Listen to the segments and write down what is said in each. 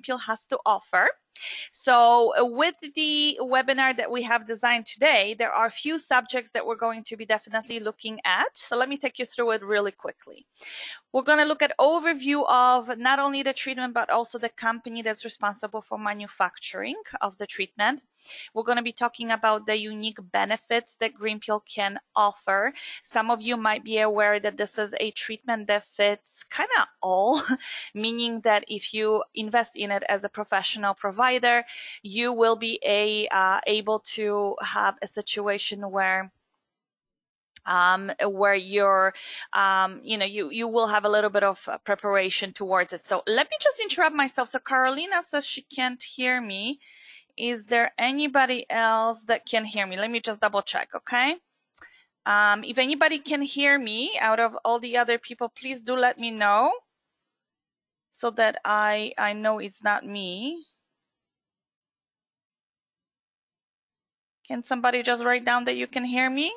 Green has to offer. So uh, with the webinar that we have designed today, there are a few subjects that we're going to be definitely looking at. So let me take you through it really quickly. We're going to look at overview of not only the treatment, but also the company that's responsible for manufacturing of the treatment. We're going to be talking about the unique benefits that Green Peel can offer. Some of you might be aware that this is a treatment that fits kind of all, meaning that if you invest in it as a professional provider, you will be a, uh, able to have a situation where um, where you're, um, you know, you, you will have a little bit of uh, preparation towards it. So let me just interrupt myself. So Carolina says she can't hear me. Is there anybody else that can hear me? Let me just double check, okay? Um, if anybody can hear me out of all the other people, please do let me know so that I, I know it's not me. Can somebody just write down that you can hear me?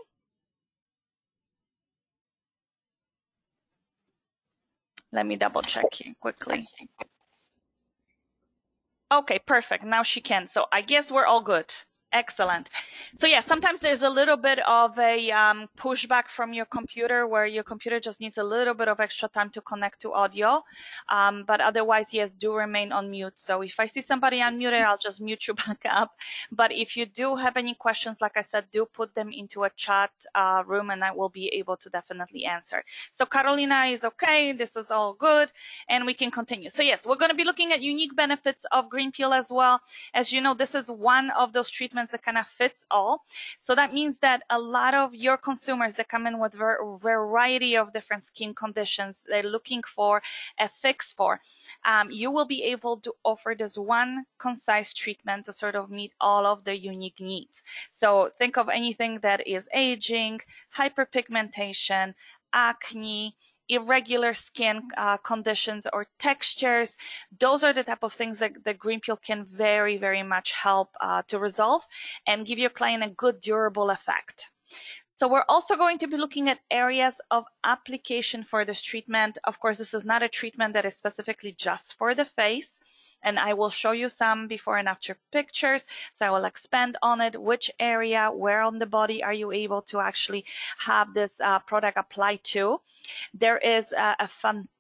Let me double check here quickly. Okay, perfect. Now she can. So I guess we're all good. Excellent. So yeah, sometimes there's a little bit of a um, pushback from your computer where your computer just needs a little bit of extra time to connect to audio. Um, but otherwise, yes, do remain on mute. So if I see somebody unmuted, I'll just mute you back up. But if you do have any questions, like I said, do put them into a chat uh, room and I will be able to definitely answer. So Carolina is okay. This is all good and we can continue. So yes, we're going to be looking at unique benefits of green peel as well. As you know, this is one of those treatments that kind of fits all. So that means that a lot of your consumers that come in with a variety of different skin conditions, they're looking for a fix for, um, you will be able to offer this one concise treatment to sort of meet all of their unique needs. So think of anything that is aging, hyperpigmentation, acne, irregular skin uh, conditions or textures. Those are the type of things that the green peel can very, very much help uh, to resolve and give your client a good durable effect. So we're also going to be looking at areas of application for this treatment. Of course, this is not a treatment that is specifically just for the face and I will show you some before and after pictures. So I will expand on it, which area, where on the body are you able to actually have this uh, product applied to. There is a, a fantastic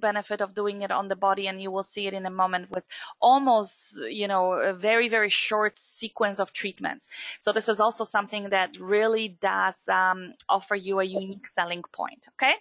benefit of doing it on the body and you will see it in a moment with almost, you know, a very, very short sequence of treatments. So this is also something that really does um, offer you a unique selling point. Okay.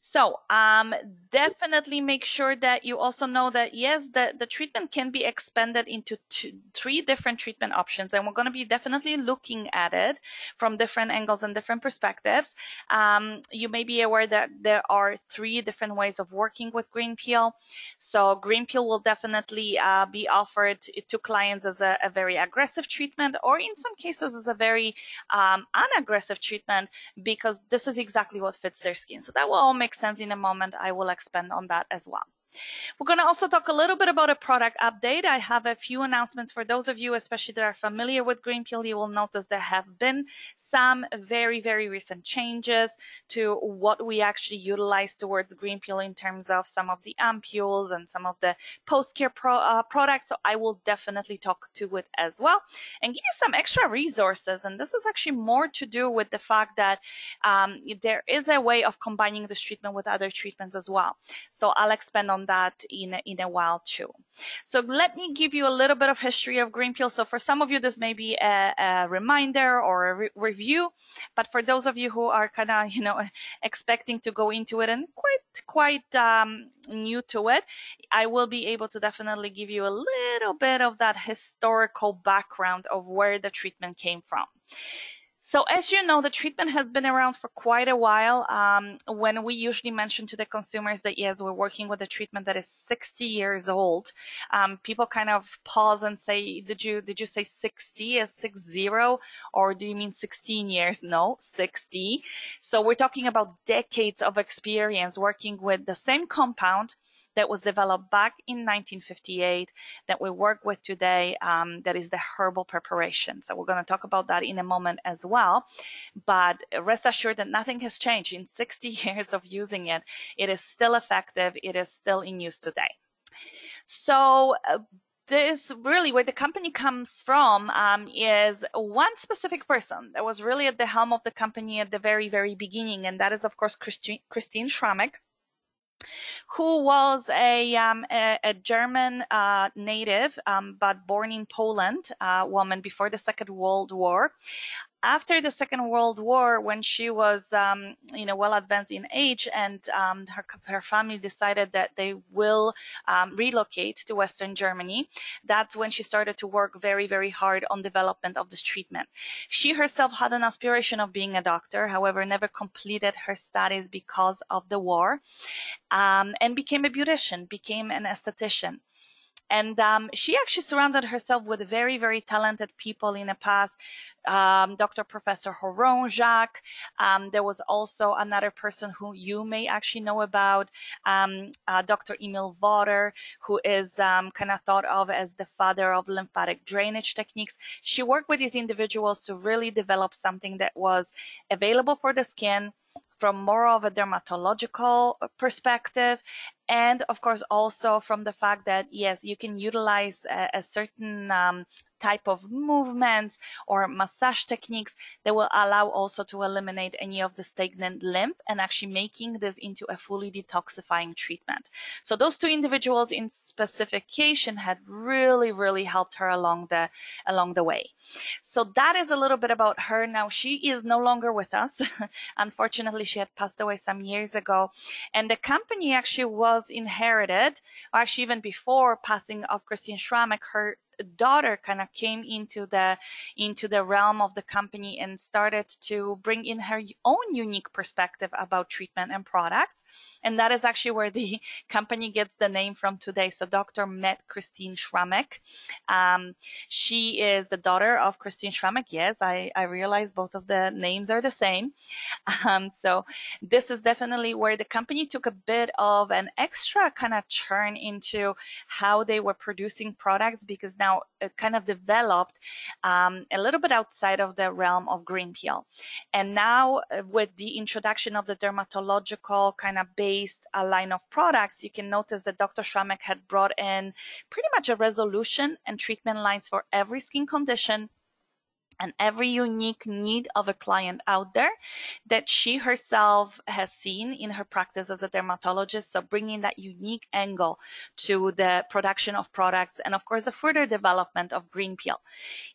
So um, definitely make sure that you also know that yes, the, the treatment can be expanded into two, three different treatment options, and we're going to be definitely looking at it from different angles and different perspectives. Um, you may be aware that there are three different ways of working with Green Peel. So Green Peel will definitely uh, be offered to clients as a, a, very aggressive treatment, or in some cases as a very um, unaggressive treatment, because this is exactly what fits their skin. So that will all make sense in a moment. I will expand on that as well. We're going to also talk a little bit about a product update. I have a few announcements for those of you, especially that are familiar with Green Peel. You will notice there have been some very, very recent changes to what we actually utilize towards Green Peel in terms of some of the ampules and some of the post-care pro, uh, products. So I will definitely talk to it as well and give you some extra resources. And this is actually more to do with the fact that um, there is a way of combining this treatment with other treatments as well. So I'll expand on on that in, in a while too. So let me give you a little bit of history of green peel. So for some of you, this may be a, a reminder or a re review, but for those of you who are kind of, you know, expecting to go into it and quite, quite um, new to it, I will be able to definitely give you a little bit of that historical background of where the treatment came from. So as you know, the treatment has been around for quite a while. Um, when we usually mention to the consumers that yes, we're working with a treatment that is 60 years old, um, people kind of pause and say, "Did you did you say 60 as six zero, or do you mean 16 years?" No, 60. So we're talking about decades of experience working with the same compound that was developed back in 1958 that we work with today. Um, that is the herbal preparation. So we're going to talk about that in a moment as well. But rest assured that nothing has changed in 60 years of using it. It is still effective. It is still in use today. So uh, this really where the company comes from um, is one specific person that was really at the helm of the company at the very very beginning and that is of course christine, christine schrammek who was a, um, a, a, German uh, native, um, but born in Poland, uh, woman before the Second World War after the Second World War, when she was, um, you know, well advanced in age, and um, her her family decided that they will um, relocate to Western Germany, that's when she started to work very, very hard on development of this treatment. She herself had an aspiration of being a doctor, however, never completed her studies because of the war, um, and became a beautician, became an esthetician. And um, she actually surrounded herself with very, very talented people in the past. Um, Dr. Professor Horon Jacques. Um, there was also another person who you may actually know about, um, uh, Dr. Emil Vodder, who is um, kind of thought of as the father of lymphatic drainage techniques. She worked with these individuals to really develop something that was available for the skin from more of a dermatological perspective and of course also from the fact that yes you can utilize a, a certain um, type of movements or massage techniques that will allow also to eliminate any of the stagnant lymph and actually making this into a fully detoxifying treatment. So those two individuals in specification had really, really helped her along the, along the way. So that is a little bit about her. Now she is no longer with us. Unfortunately, she had passed away some years ago and the company actually was inherited or actually even before passing of Christine Schrammek, her daughter kind of came into the into the realm of the company and started to bring in her own unique perspective about treatment and products. And that is actually where the company gets the name from today. So dr met christine schrammek um, she is the daughter of christine schrammek yes i i realize both of the names are the same. Um, so this is definitely where the company took a bit of an extra kind of churn into how they were producing products because now now uh, kind of developed um, a little bit outside of the realm of green peel. And now uh, with the introduction of the dermatological kind of based uh, line of products, you can notice that Dr. Schrammek had brought in pretty much a resolution and treatment lines for every skin condition and every unique need of a client out there that she herself has seen in her practice as a dermatologist. So bringing that unique angle to the production of products and of course the further development of green peel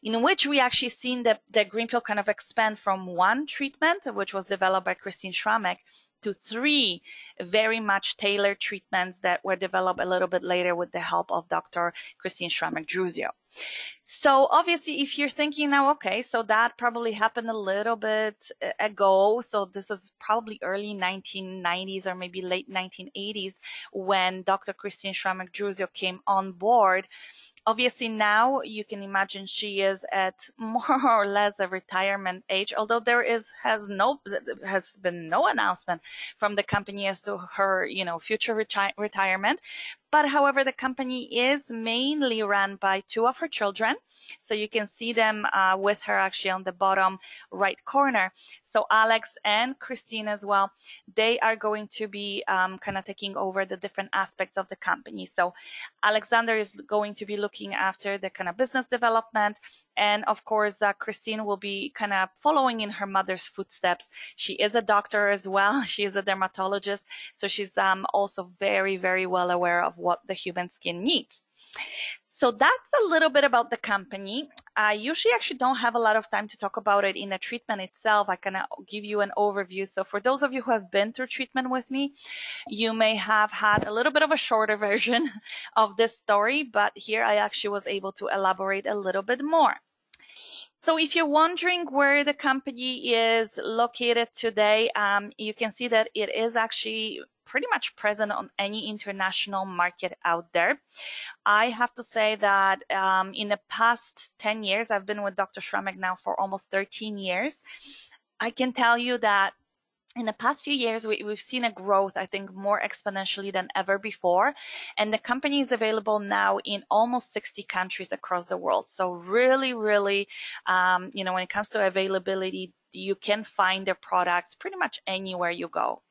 in which we actually seen the, the green peel kind of expand from one treatment, which was developed by Christine Schrammek to three very much tailored treatments that were developed a little bit later with the help of Dr. Christine Schrammek Drusio. So obviously, if you're thinking now, okay, so that probably happened a little bit uh, ago. So this is probably early 1990s or maybe late 1980s when Dr. Christine Schrammek Drusio came on board obviously now you can imagine she is at more or less a retirement age although there is has no has been no announcement from the company as to her you know future reti- retirement but however, the company is mainly run by two of her children. So you can see them uh, with her actually on the bottom right corner. So Alex and Christine as well, they are going to be um, kind of taking over the different aspects of the company. So Alexander is going to be looking after the kind of business development. And of course, uh, Christine will be kind of following in her mother's footsteps. She is a doctor as well. She is a dermatologist. So she's um, also very, very well aware of what the human skin needs. So that's a little bit about the company. I usually actually don't have a lot of time to talk about it in the treatment itself. I can give you an overview. So for those of you who have been through treatment with me, you may have had a little bit of a shorter version of this story, but here I actually was able to elaborate a little bit more. So if you're wondering where the company is located today, um, you can see that it is actually pretty much present on any international market out there. I have to say that um, in the past 10 years, I've been with Dr. Schrammek now for almost 13 years. I can tell you that in the past few years, we, have seen a growth, I think, more exponentially than ever before. And the company is available now in almost 60 countries across the world. So really, really, um, you know, when it comes to availability, you can find their products pretty much anywhere you go.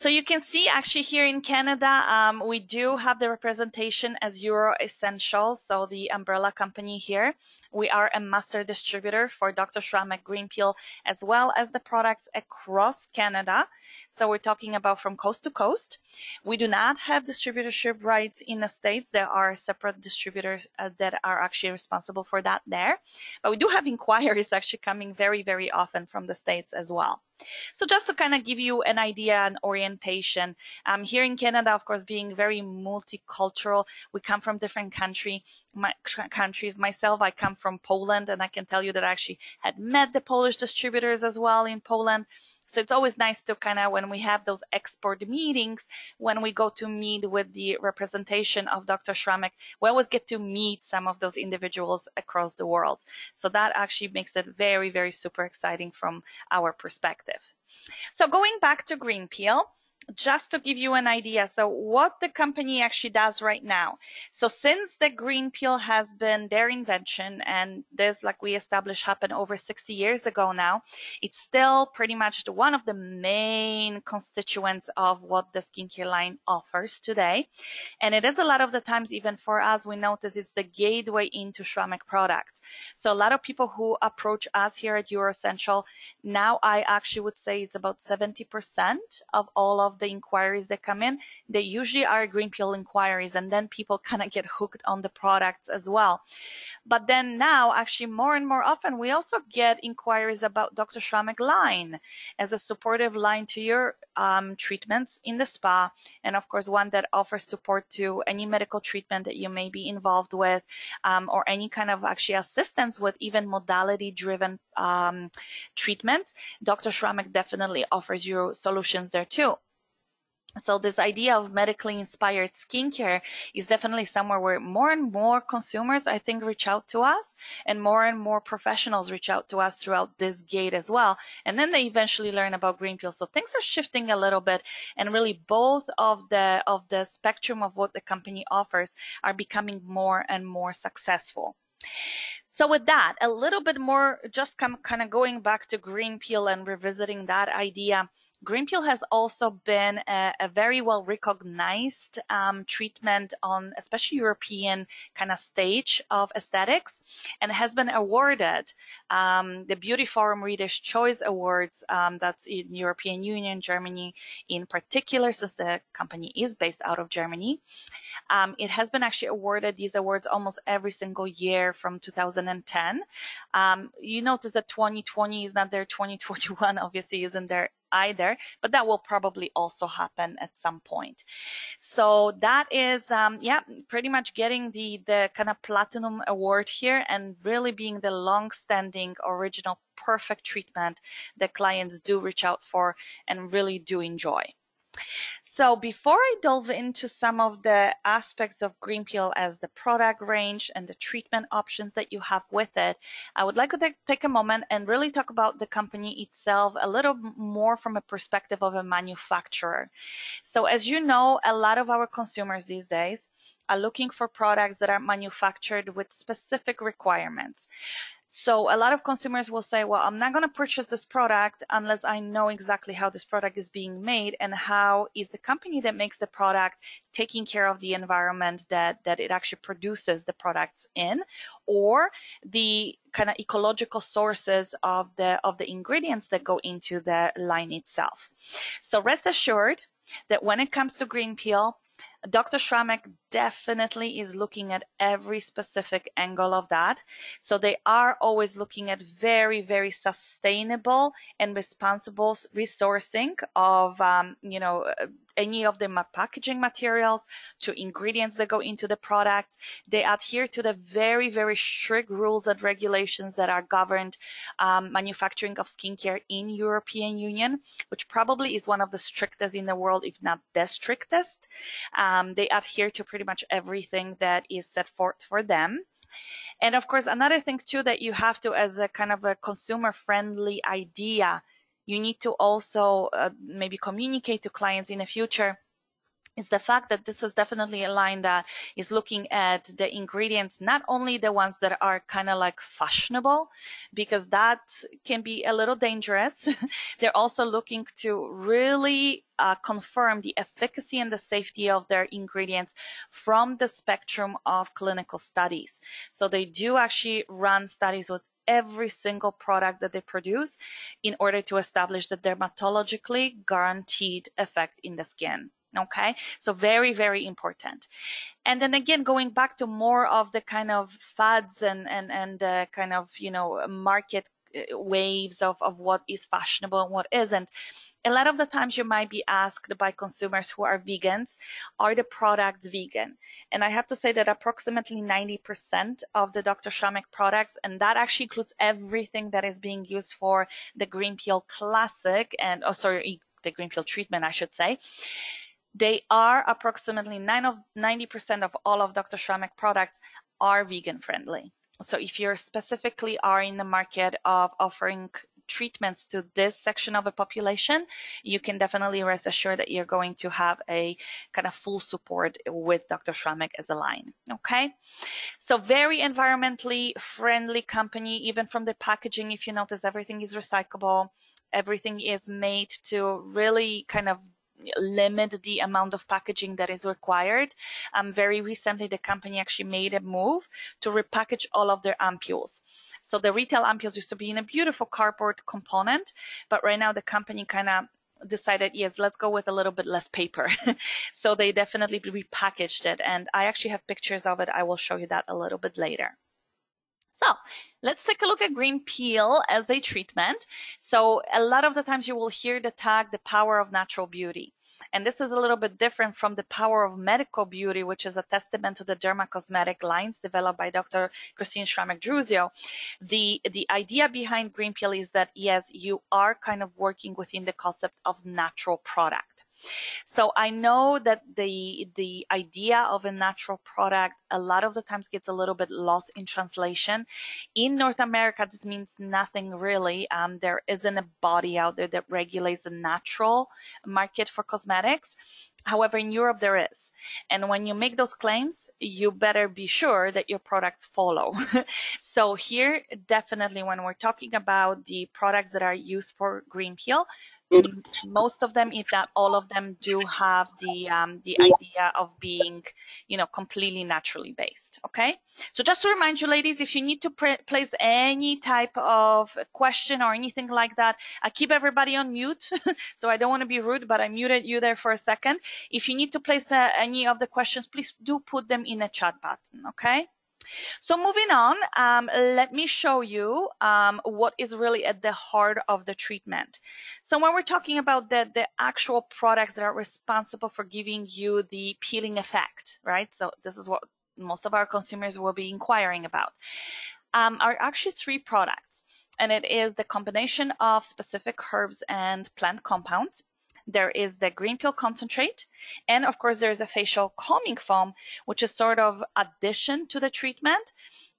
So you can see actually here in Canada, um, we do have the representation as Euro Essentials, so the umbrella company here. We are a master distributor for Dr. Schrammek Green Peel, as well as the products across Canada. So we're talking about from coast to coast. We do not have distributorship rights in the States. There are separate distributors uh, that are actually responsible for that there. But we do have inquiries actually coming very, very often from the States as well. So just to kind of give you an idea and orientation, um, here in Canada, of course, being very multicultural, we come from different country, my, countries. Myself, I come from Poland, and I can tell you that I actually had met the Polish distributors as well in Poland. So it's always nice to kind of, when we have those export meetings, when we go to meet with the representation of Dr. Schrammek, we always get to meet some of those individuals across the world. So that actually makes it very, very super exciting from our perspective. So going back to Green Peel, just to give you an idea, so what the company actually does right now. So since the green peel has been their invention and this, like we established, happened over 60 years ago now, it's still pretty much one of the main constituents of what the skincare line offers today. And it is a lot of the times, even for us, we notice it's the gateway into Schrammek products. So a lot of people who approach us here at Euro Essentials, now I actually would say it's about 70% of all of the inquiries that come in, they usually are green peel inquiries, and then people kind of get hooked on the products as well. But then now, actually, more and more often, we also get inquiries about Dr. Schrammek line as a supportive line to your um, treatments in the spa, and of course, one that offers support to any medical treatment that you may be involved with, um, or any kind of actually assistance with even modality-driven um, treatments. Dr. Schrammek definitely offers you solutions there too. So this idea of medically inspired skincare is definitely somewhere where more and more consumers, I think, reach out to us and more and more professionals reach out to us throughout this gate as well. And then they eventually learn about green peel. So things are shifting a little bit and really both of the, of the spectrum of what the company offers are becoming more and more successful. So with that, a little bit more, just kind of going back to green peel and revisiting that idea. Green peel has also been a, a very well recognized um, treatment on especially European kind of stage of aesthetics and has been awarded um, the Beauty Forum Reader's Choice Awards. Um, that's in European Union, Germany in particular, since the company is based out of Germany. Um, it has been actually awarded these awards almost every single year from 2000 2010. Um, you notice that 2020 is not there, 2021 obviously isn't there either, but that will probably also happen at some point. So that is, um, yeah, pretty much getting the, the kind of platinum award here and really being the long-standing original perfect treatment that clients do reach out for and really do enjoy. So before I delve into some of the aspects of Green Peel as the product range and the treatment options that you have with it, I would like to take a moment and really talk about the company itself a little more from a perspective of a manufacturer. So as you know, a lot of our consumers these days are looking for products that are manufactured with specific requirements. So a lot of consumers will say, well, I'm not going to purchase this product unless I know exactly how this product is being made and how is the company that makes the product taking care of the environment that, that it actually produces the products in or the kind of ecological sources of the, of the ingredients that go into the line itself. So rest assured that when it comes to green peel, Dr. Schrammek definitely is looking at every specific angle of that. So they are always looking at very, very sustainable and responsible resourcing of, um, you know, uh, any of the packaging materials to ingredients that go into the product. They adhere to the very, very strict rules and regulations that are governed um, manufacturing of skincare in European Union, which probably is one of the strictest in the world, if not the strictest. Um, they adhere to pretty much everything that is set forth for them. And of course, another thing too that you have to, as a kind of a consumer friendly idea, you need to also uh, maybe communicate to clients in the future is the fact that this is definitely a line that is looking at the ingredients, not only the ones that are kind of like fashionable, because that can be a little dangerous. They're also looking to really uh, confirm the efficacy and the safety of their ingredients from the spectrum of clinical studies. So they do actually run studies with every single product that they produce in order to establish the dermatologically guaranteed effect in the skin. Okay. So very, very important. And then again, going back to more of the kind of fads and, and, and uh, kind of, you know, market Uh, waves of, of what is fashionable and what isn't. A lot of the times you might be asked by consumers who are vegans, are the products vegan? And I have to say that approximately 90% of the Dr. Schrammek products, and that actually includes everything that is being used for the Green Peel Classic and, oh, sorry, the Green Peel treatment, I should say they are approximately 90% of all of Dr. Schrammek products are vegan friendly. So if you're specifically are in the market of offering treatments to this section of the population, you can definitely rest assured that you're going to have a kind of full support with Dr. Schrammek as a line. Okay. So very environmentally friendly company, even from the packaging, if you notice everything is recyclable, everything is made to really kind of limit the amount of packaging that is required. Um, very recently, the company actually made a move to repackage all of their ampules. So the retail ampules used to be in a beautiful cardboard component, but right now the company kind of decided, yes, let's go with a little bit less paper. so they definitely repackaged it. And I actually have pictures of it. I will show you that a little bit later. So let's take a look at green peel as a treatment. So a lot of the times you will hear the tag, the power of natural beauty. And this is a little bit different from the power of medical beauty, which is a testament to the dermacosmetic lines developed by Dr. Christine Schrammek-Drusio. The, the idea behind green peel is that yes, you are kind of working within the concept of natural product. So I know that the the idea of a natural product a lot of the times gets a little bit lost in translation. In North America, this means nothing really. Um, there isn't a body out there that regulates the natural market for cosmetics. However, in Europe there is. And when you make those claims, you better be sure that your products follow. so here, definitely when we're talking about the products that are used for green peel, most of them, if not all of them, do have the um, the idea of being, you know, completely naturally based. Okay, so just to remind you, ladies, if you need to place any type of question or anything like that, I keep everybody on mute, so I don't want to be rude, but I muted you there for a second. If you need to place uh, any of the questions, please do put them in the chat button. Okay. So moving on, um, let me show you um, what is really at the heart of the treatment. So when we're talking about the, the actual products that are responsible for giving you the peeling effect, right? So this is what most of our consumers will be inquiring about. Um, are actually three products, and it is the combination of specific herbs and plant compounds there is the green peel concentrate, and of course there's a facial calming foam, which is sort of addition to the treatment.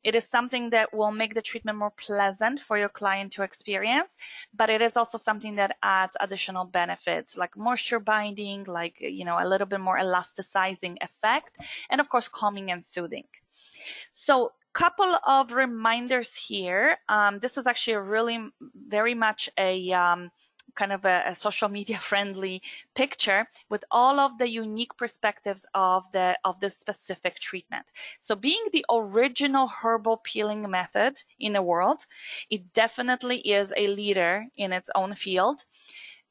It is something that will make the treatment more pleasant for your client to experience, but it is also something that adds additional benefits like moisture binding, like, you know, a little bit more elasticizing effect, and of course, calming and soothing. So a couple of reminders here. Um, this is actually really very much a um, kind of a, a, social media friendly picture with all of the unique perspectives of the of this specific treatment so being the original herbal peeling method in the world it definitely is a leader in its own field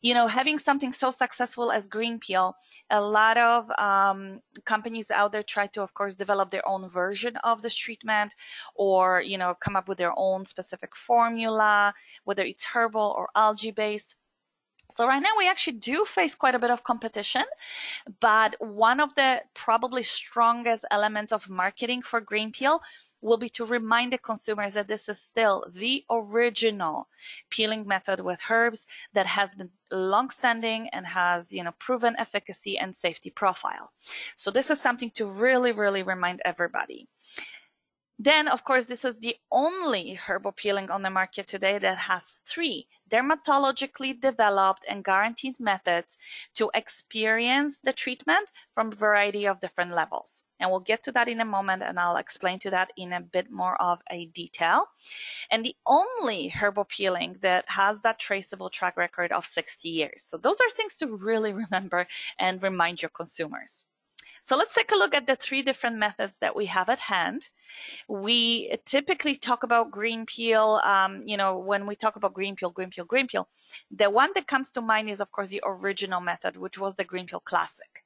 you know, having something so successful as green peel, a lot of um, companies out there try to, of course, develop their own version of this treatment or, you know, come up with their own specific formula, whether it's herbal or algae based. So right now we actually do face quite a bit of competition, but one of the probably strongest elements of marketing for green peel will be to remind the consumers that this is still the original peeling method with herbs that has been long-standing and has, you know, proven efficacy and safety profile. So this is something to really, really remind everybody. Then, of course, this is the only herbal peeling on the market today that has three dermatologically developed and guaranteed methods to experience the treatment from a variety of different levels. And we'll get to that in a moment and I'll explain to that in a bit more of a detail. And the only herbal peeling that has that traceable track record of 60 years. So those are things to really remember and remind your consumers. So let's take a look at the three different methods that we have at hand. We typically talk about green peel, um, you know, when we talk about green peel, green peel, green peel, the one that comes to mind is, of course, the original method, which was the green peel classic.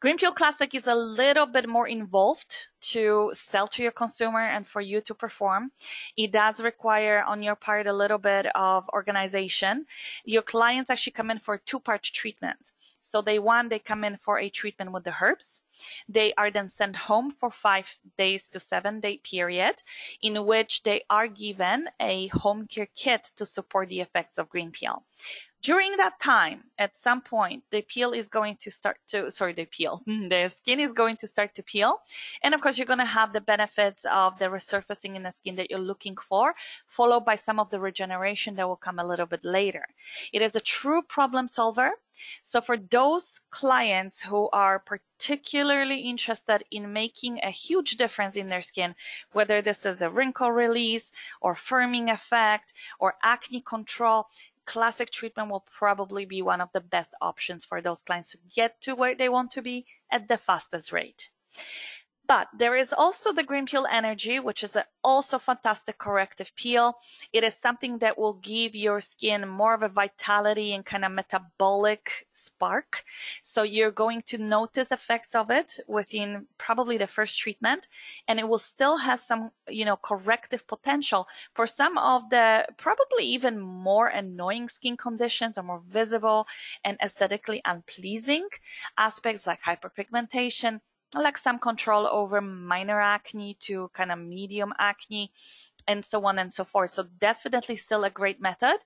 Green Peel Classic is a little bit more involved to sell to your consumer and for you to perform. It does require on your part a little bit of organization. Your clients actually come in for a two part treatment. So they one, they come in for a treatment with the herbs. They are then sent home for five days to seven day period in which they are given a home care kit to support the effects of green peel. During that time, at some point, the peel is going to start to, sorry, the peel, the skin is going to start to peel. And of course, you're going to have the benefits of the resurfacing in the skin that you're looking for, followed by some of the regeneration that will come a little bit later. It is a true problem solver. So for those clients who are particularly interested in making a huge difference in their skin, whether this is a wrinkle release or firming effect or acne control, classic treatment will probably be one of the best options for those clients to get to where they want to be at the fastest rate. But there is also the green peel energy, which is a also fantastic corrective peel. It is something that will give your skin more of a vitality and kind of metabolic spark. So you're going to notice effects of it within probably the first treatment and it will still have some, you know, corrective potential for some of the probably even more annoying skin conditions or more visible and aesthetically unpleasing aspects like hyperpigmentation, like some control over minor acne to kind of medium acne and so on and so forth. So definitely still a great method.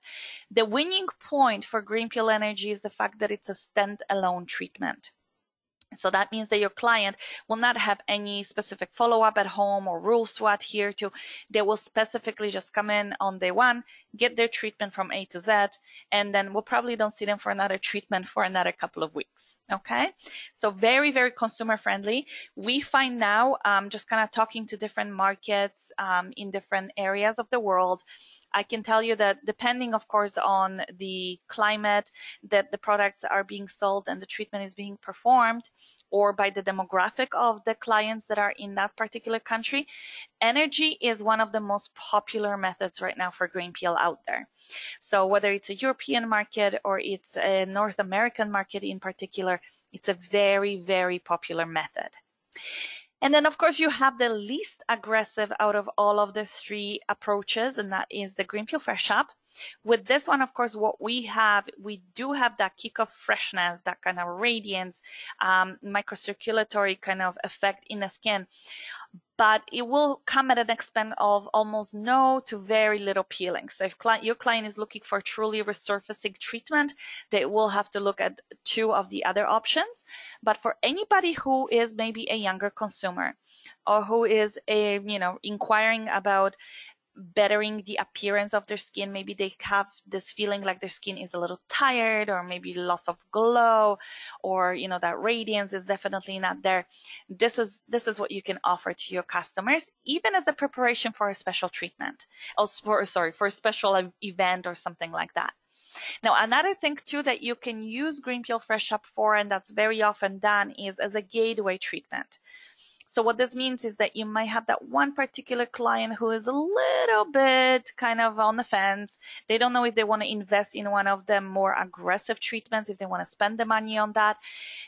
The winning point for Green Peel Energy is the fact that it's a standalone treatment. So that means that your client will not have any specific follow up at home or rules to adhere to. They will specifically just come in on day one, get their treatment from A to Z, and then we'll probably don't see them for another treatment for another couple of weeks. Okay. So very, very consumer friendly. We find now, um, just kind of talking to different markets um, in different areas of the world, I can tell you that depending, of course, on the climate that the products are being sold and the treatment is being performed, or by the demographic of the clients that are in that particular country, energy is one of the most popular methods right now for green peel out there. So whether it's a European market or it's a North American market in particular, it's a very, very popular method. And then, of course, you have the least aggressive out of all of the three approaches, and that is the Green Peel Fresh Up. With this one, of course, what we have, we do have that kick of freshness, that kind of radiance, um, microcirculatory kind of effect in the skin but it will come at an expense of almost no to very little peeling. So if client, your client is looking for truly resurfacing treatment, they will have to look at two of the other options. But for anybody who is maybe a younger consumer or who is a, you know, inquiring about bettering the appearance of their skin. Maybe they have this feeling like their skin is a little tired or maybe loss of glow or, you know, that radiance is definitely not there. This is, this is what you can offer to your customers, even as a preparation for a special treatment oh, or for, sorry, for a special event or something like that. Now, another thing too that you can use Green Peel Fresh Up for, and that's very often done, is as a gateway treatment. So what this means is that you might have that one particular client who is a little bit kind of on the fence. They don't know if they want to invest in one of the more aggressive treatments, if they want to spend the money on that.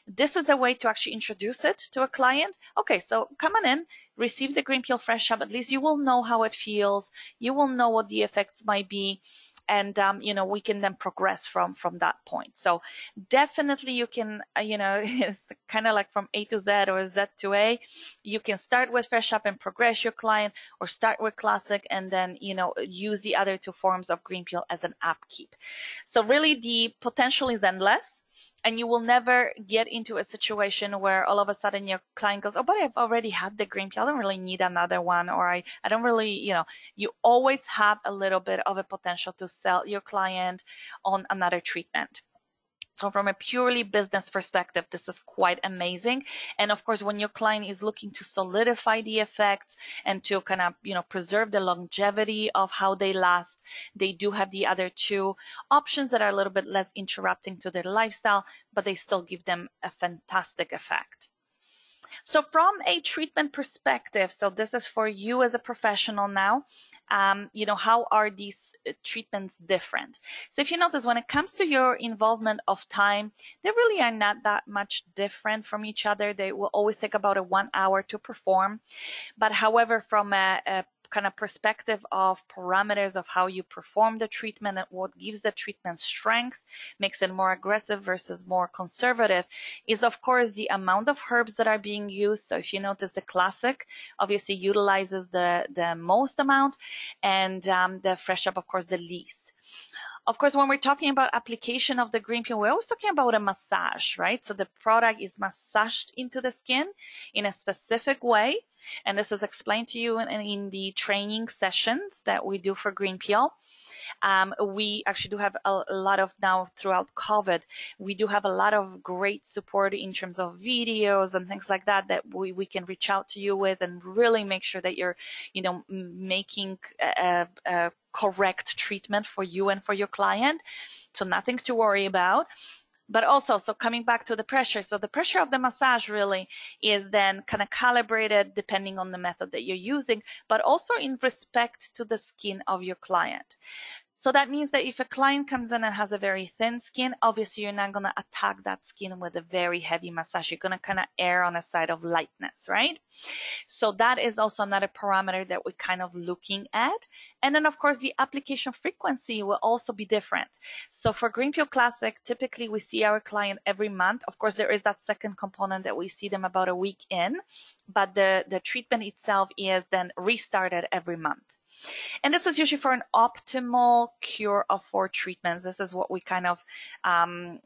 This is a way to actually introduce it to a client. Okay, so come on in, receive the Green Peel Fresh Up. At least you will know how it feels. You will know what the effects might be and um, you know we can then progress from from that point. So definitely you can uh, you know it's kind of like from a to z or z to a you can start with fresh up and progress your client or start with classic and then you know use the other two forms of green peel as an upkeep. So really the potential is endless and you will never get into a situation where all of a sudden your client goes, Oh, but I've already had the green peel. I don't really need another one. Or I, I don't really, you know, you always have a little bit of a potential to sell your client on another treatment. So from a purely business perspective, this is quite amazing. And of course, when your client is looking to solidify the effects and to kind of, you know, preserve the longevity of how they last, they do have the other two options that are a little bit less interrupting to their lifestyle, but they still give them a fantastic effect. So from a treatment perspective, so this is for you as a professional now, um, you know, how are these uh, treatments different? So if you notice, when it comes to your involvement of time, they really are not that much different from each other. They will always take about a one hour to perform. But however, from a, a kind of perspective of parameters of how you perform the treatment and what gives the treatment strength, makes it more aggressive versus more conservative, is of course the amount of herbs that are being used. So if you notice the classic obviously utilizes the, the most amount and um, the fresh up, of course, the least. Of course, when we're talking about application of the green peel, we're always talking about a massage, right? So the product is massaged into the skin in a specific way and this is explained to you in, in the training sessions that we do for Green Peel. Um, we actually do have a, lot of now throughout COVID, we do have a lot of great support in terms of videos and things like that that we, we can reach out to you with and really make sure that you're, you know, making a, a correct treatment for you and for your client. So nothing to worry about but also so coming back to the pressure. So the pressure of the massage really is then kind of calibrated depending on the method that you're using but also in respect to the skin of your client so that means that if a client comes in and has a very thin skin, obviously you're not going to attack that skin with a very heavy massage. You're going to kind of err on the side of lightness, right? So that is also another parameter that we're kind of looking at. And then of course the application frequency will also be different. So for Green Peel Classic, typically we see our client every month. Of course, there is that second component that we see them about a week in, but the, the treatment itself is then restarted every month. And this is usually for an optimal cure of four treatments. This is what we kind of, um,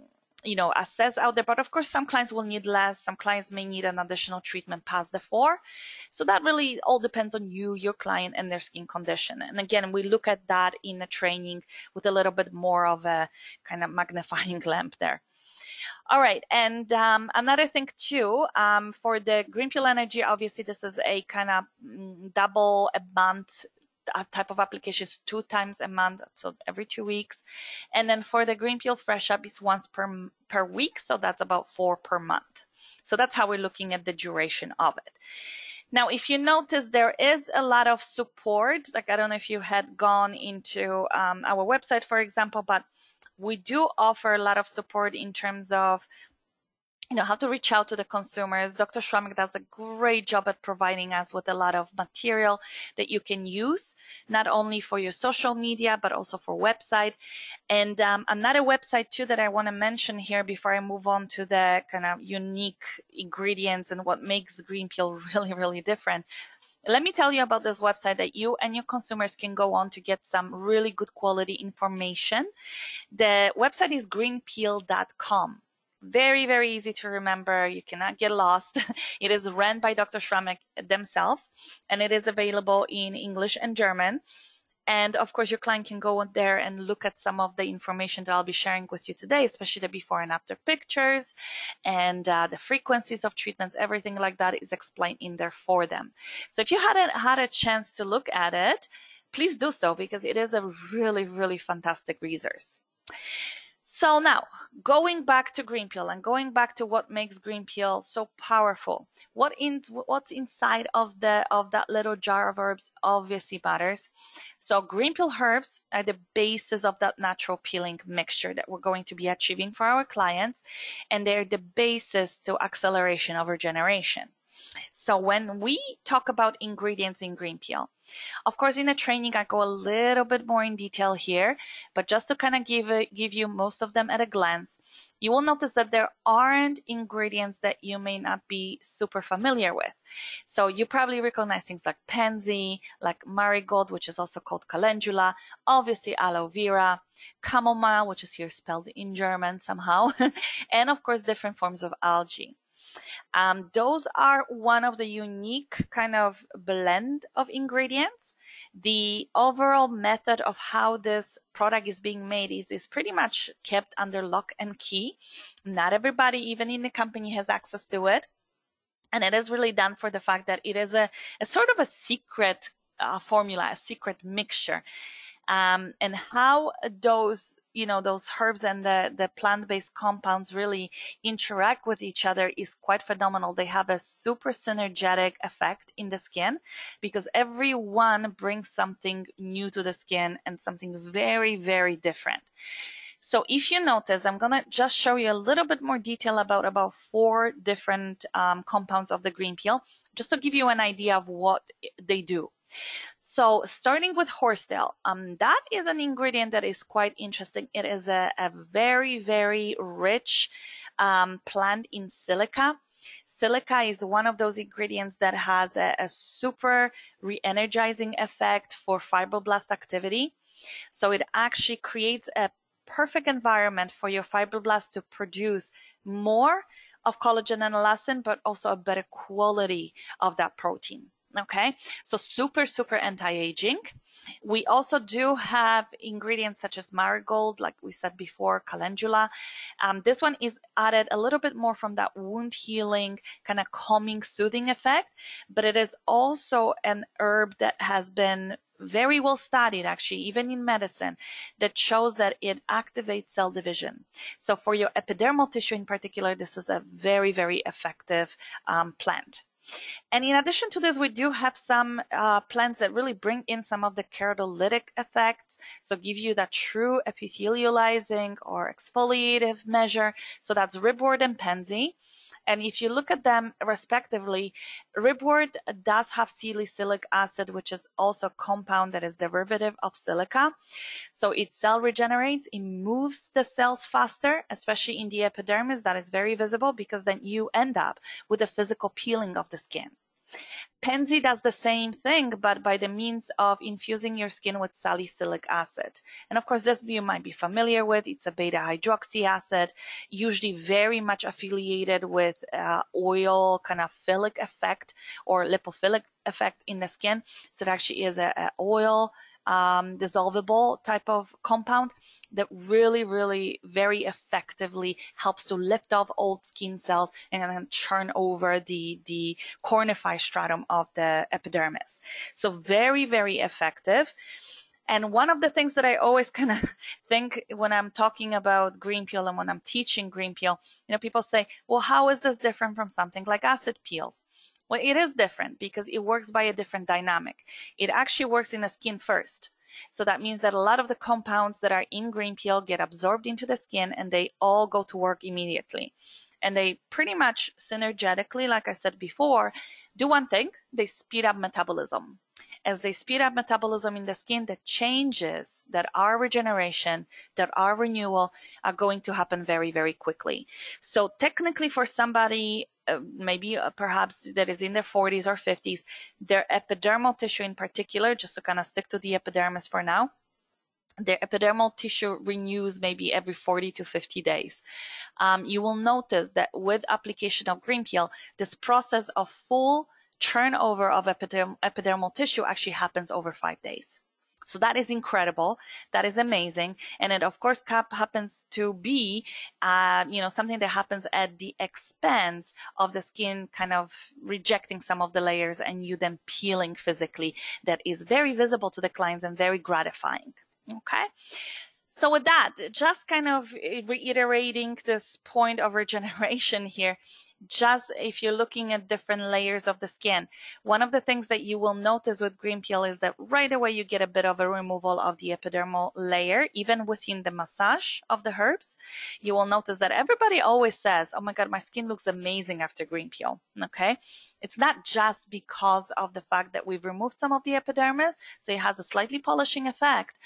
you know, assess out there. But of course, some clients will need less. Some clients may need an additional treatment past the four. So that really all depends on you, your client, and their skin condition. And again, we look at that in the training with a little bit more of a kind of magnifying lamp there. All right, and um, another thing too, um, for the Green Peel Energy, obviously this is a kind of mm, double a month type of applications two times a month, so every two weeks. And then for the green peel fresh up, it's once per per week, so that's about four per month. So that's how we're looking at the duration of it. Now, if you notice, there is a lot of support. Like I don't know if you had gone into um, our website, for example, but we do offer a lot of support in terms of you know how to reach out to the consumers. Dr Schrammek does a great job at providing us with a lot of material that you can use not only for your social media but also for website. And um, another website too that i want to mention here before i move on to the kind of unique ingredients and what makes green peel really really different. Let me tell you about this website that you and your consumers can go on to get some really good quality information. The website is greenpeel.com very, very easy to remember. You cannot get lost. it is run by Dr. Schrammek themselves, and it is available in English and German. And of course, your client can go there and look at some of the information that I'll be sharing with you today, especially the before and after pictures and uh, the frequencies of treatments, everything like that is explained in there for them. So if you hadn't had a chance to look at it, please do so because it is a really, really fantastic resource. So now going back to green peel and going back to what makes green peel so powerful. What in what's inside of the of that little jar of herbs obviously matters. So green peel herbs are the basis of that natural peeling mixture that we're going to be achieving for our clients and they're the basis to acceleration of regeneration. So when we talk about ingredients in green peel, of course, in the training, I go a little bit more in detail here, but just to kind of give give you most of them at a glance, you will notice that there aren't ingredients that you may not be super familiar with. So you probably recognize things like pansy, like marigold, which is also called calendula, obviously aloe vera, chamomile, which is here spelled in German somehow, and of course different forms of algae. Um, those are one of the unique kind of blend of ingredients. The overall method of how this product is being made is, is pretty much kept under lock and key. Not everybody, even in the company, has access to it. And it is really done for the fact that it is a, a sort of a secret uh, formula, a secret mixture. Um, and how those you know those herbs and the the plant-based compounds really interact with each other is quite phenomenal. They have a super synergetic effect in the skin because every one brings something new to the skin and something very very different so if you notice, I'm going to just show you a little bit more detail about about four different um, compounds of the green peel, just to give you an idea of what they do. So starting with horsetail, um, that is an ingredient that is quite interesting. It is a, a very, very rich um, plant in silica. Silica is one of those ingredients that has a, a super re-energizing effect for fibroblast activity. So it actually creates a perfect environment for your fibroblasts to produce more of collagen and elastin, but also a better quality of that protein. Okay, so super, super anti-aging. We also do have ingredients such as marigold, like we said before, calendula. Um, this one is added a little bit more from that wound healing, kind of calming, soothing effect, but it is also an herb that has been very well studied actually even in medicine that shows that it activates cell division so for your epidermal tissue in particular this is a very very effective um, plant and in addition to this, we do have some uh, plants that really bring in some of the keratolytic effects. So give you that true epithelializing or exfoliative measure. So that's ribwort and pansy. And if you look at them respectively, ribwort does have salicylic acid, which is also a compound that is derivative of silica. So it cell regenerates, it moves the cells faster, especially in the epidermis. That is very visible because then you end up with a physical peeling of the skin. Pansy does the same thing, but by the means of infusing your skin with salicylic acid. And of course, this you might be familiar with. It's a beta hydroxy acid, usually very much affiliated with uh, oil kind of philic effect or lipophilic effect in the skin. So it actually is an oil um, dissolvable type of compound that really, really very effectively helps to lift off old skin cells and then churn over the, the cornified stratum of the epidermis. So very, very effective. And one of the things that I always kind of think when I'm talking about green peel and when I'm teaching green peel, you know, people say, well, how is this different from something like acid peels? Well, it is different because it works by a different dynamic. It actually works in the skin first. So that means that a lot of the compounds that are in green peel get absorbed into the skin and they all go to work immediately. And they pretty much synergetically, like I said before, do one thing, they speed up metabolism. As they speed up metabolism in the skin, the changes that are regeneration, that are renewal are going to happen very, very quickly. So technically for somebody uh, maybe uh, perhaps that is in their 40s or 50s, their epidermal tissue in particular, just to kind of stick to the epidermis for now, their epidermal tissue renews maybe every 40 to 50 days. Um, you will notice that with application of green peel, this process of full turnover of epiderm- epidermal tissue actually happens over five days. So that is incredible. That is amazing. And it, of course, cap happens to be, uh, you know, something that happens at the expense of the skin kind of rejecting some of the layers and you then peeling physically. That is very visible to the clients and very gratifying. Okay. So with that, just kind of reiterating this point of regeneration here, just if you're looking at different layers of the skin. One of the things that you will notice with green peel is that right away you get a bit of a removal of the epidermal layer, even within the massage of the herbs. You will notice that everybody always says, oh my God, my skin looks amazing after green peel. Okay. It's not just because of the fact that we've removed some of the epidermis, so it has a slightly polishing effect,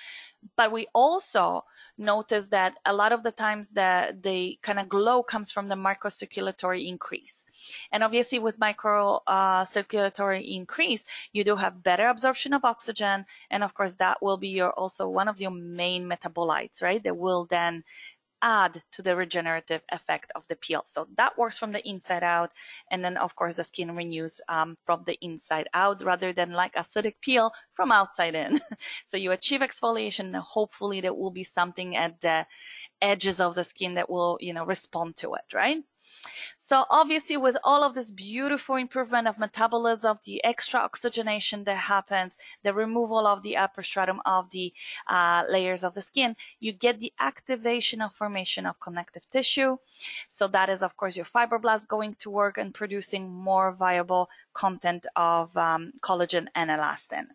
but we also notice that a lot of the times the, the kind of glow comes from the microcirculatory increase. And obviously with microcirculatory uh, increase, you do have better absorption of oxygen. And of course, that will be your also one of your main metabolites, right? That will then add to the regenerative effect of the peel. So that works from the inside out. And then, of course, the skin renews um, from the inside out rather than like acidic peel from outside in. so you achieve exfoliation and hopefully there will be something at the edges of the skin that will, you know, respond to it, right? So obviously with all of this beautiful improvement of metabolism, the extra oxygenation that happens, the removal of the upper stratum of the uh, layers of the skin, you get the activation of formation of connective tissue. So that is of course your fibroblasts going to work and producing more viable content of um, collagen and elastin.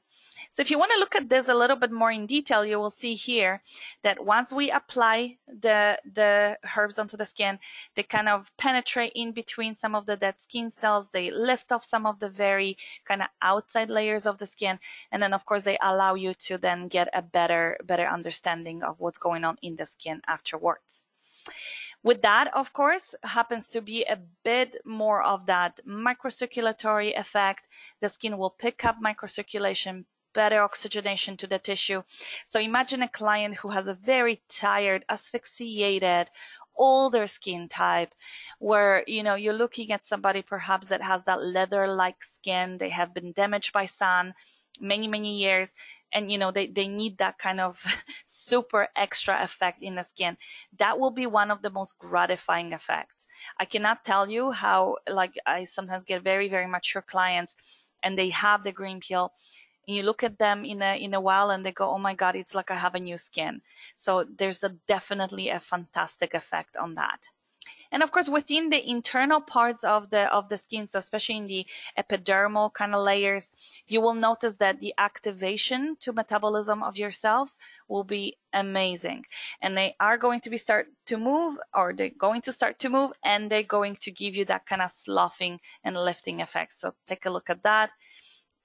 So if you want to look at this a little bit more in detail, you will see here that once we apply the, the herbs onto the skin, they kind of penetrate in between some of the dead skin cells. They lift off some of the very kind of outside layers of the skin. And then of course they allow you to then get a better, better understanding of what's going on in the skin afterwards. With that, of course, happens to be a bit more of that microcirculatory effect. The skin will pick up microcirculation, better oxygenation to the tissue. So imagine a client who has a very tired, asphyxiated, older skin type where you know you're looking at somebody perhaps that has that leather like skin. They have been damaged by sun many many years and you know they, they need that kind of super extra effect in the skin. That will be one of the most gratifying effects. I cannot tell you how like i sometimes get very very mature clients and they have the green peel and you look at them in a in a while and they go oh my god it's like i have a new skin. So there's a definitely a fantastic effect on that. And of course within the internal parts of the of the skin so especially in the epidermal kind of layers you will notice that the activation to metabolism of your cells will be amazing. And they are going to be start to move or they're going to start to move and they're going to give you that kind of sloughing and lifting effect. So take a look at that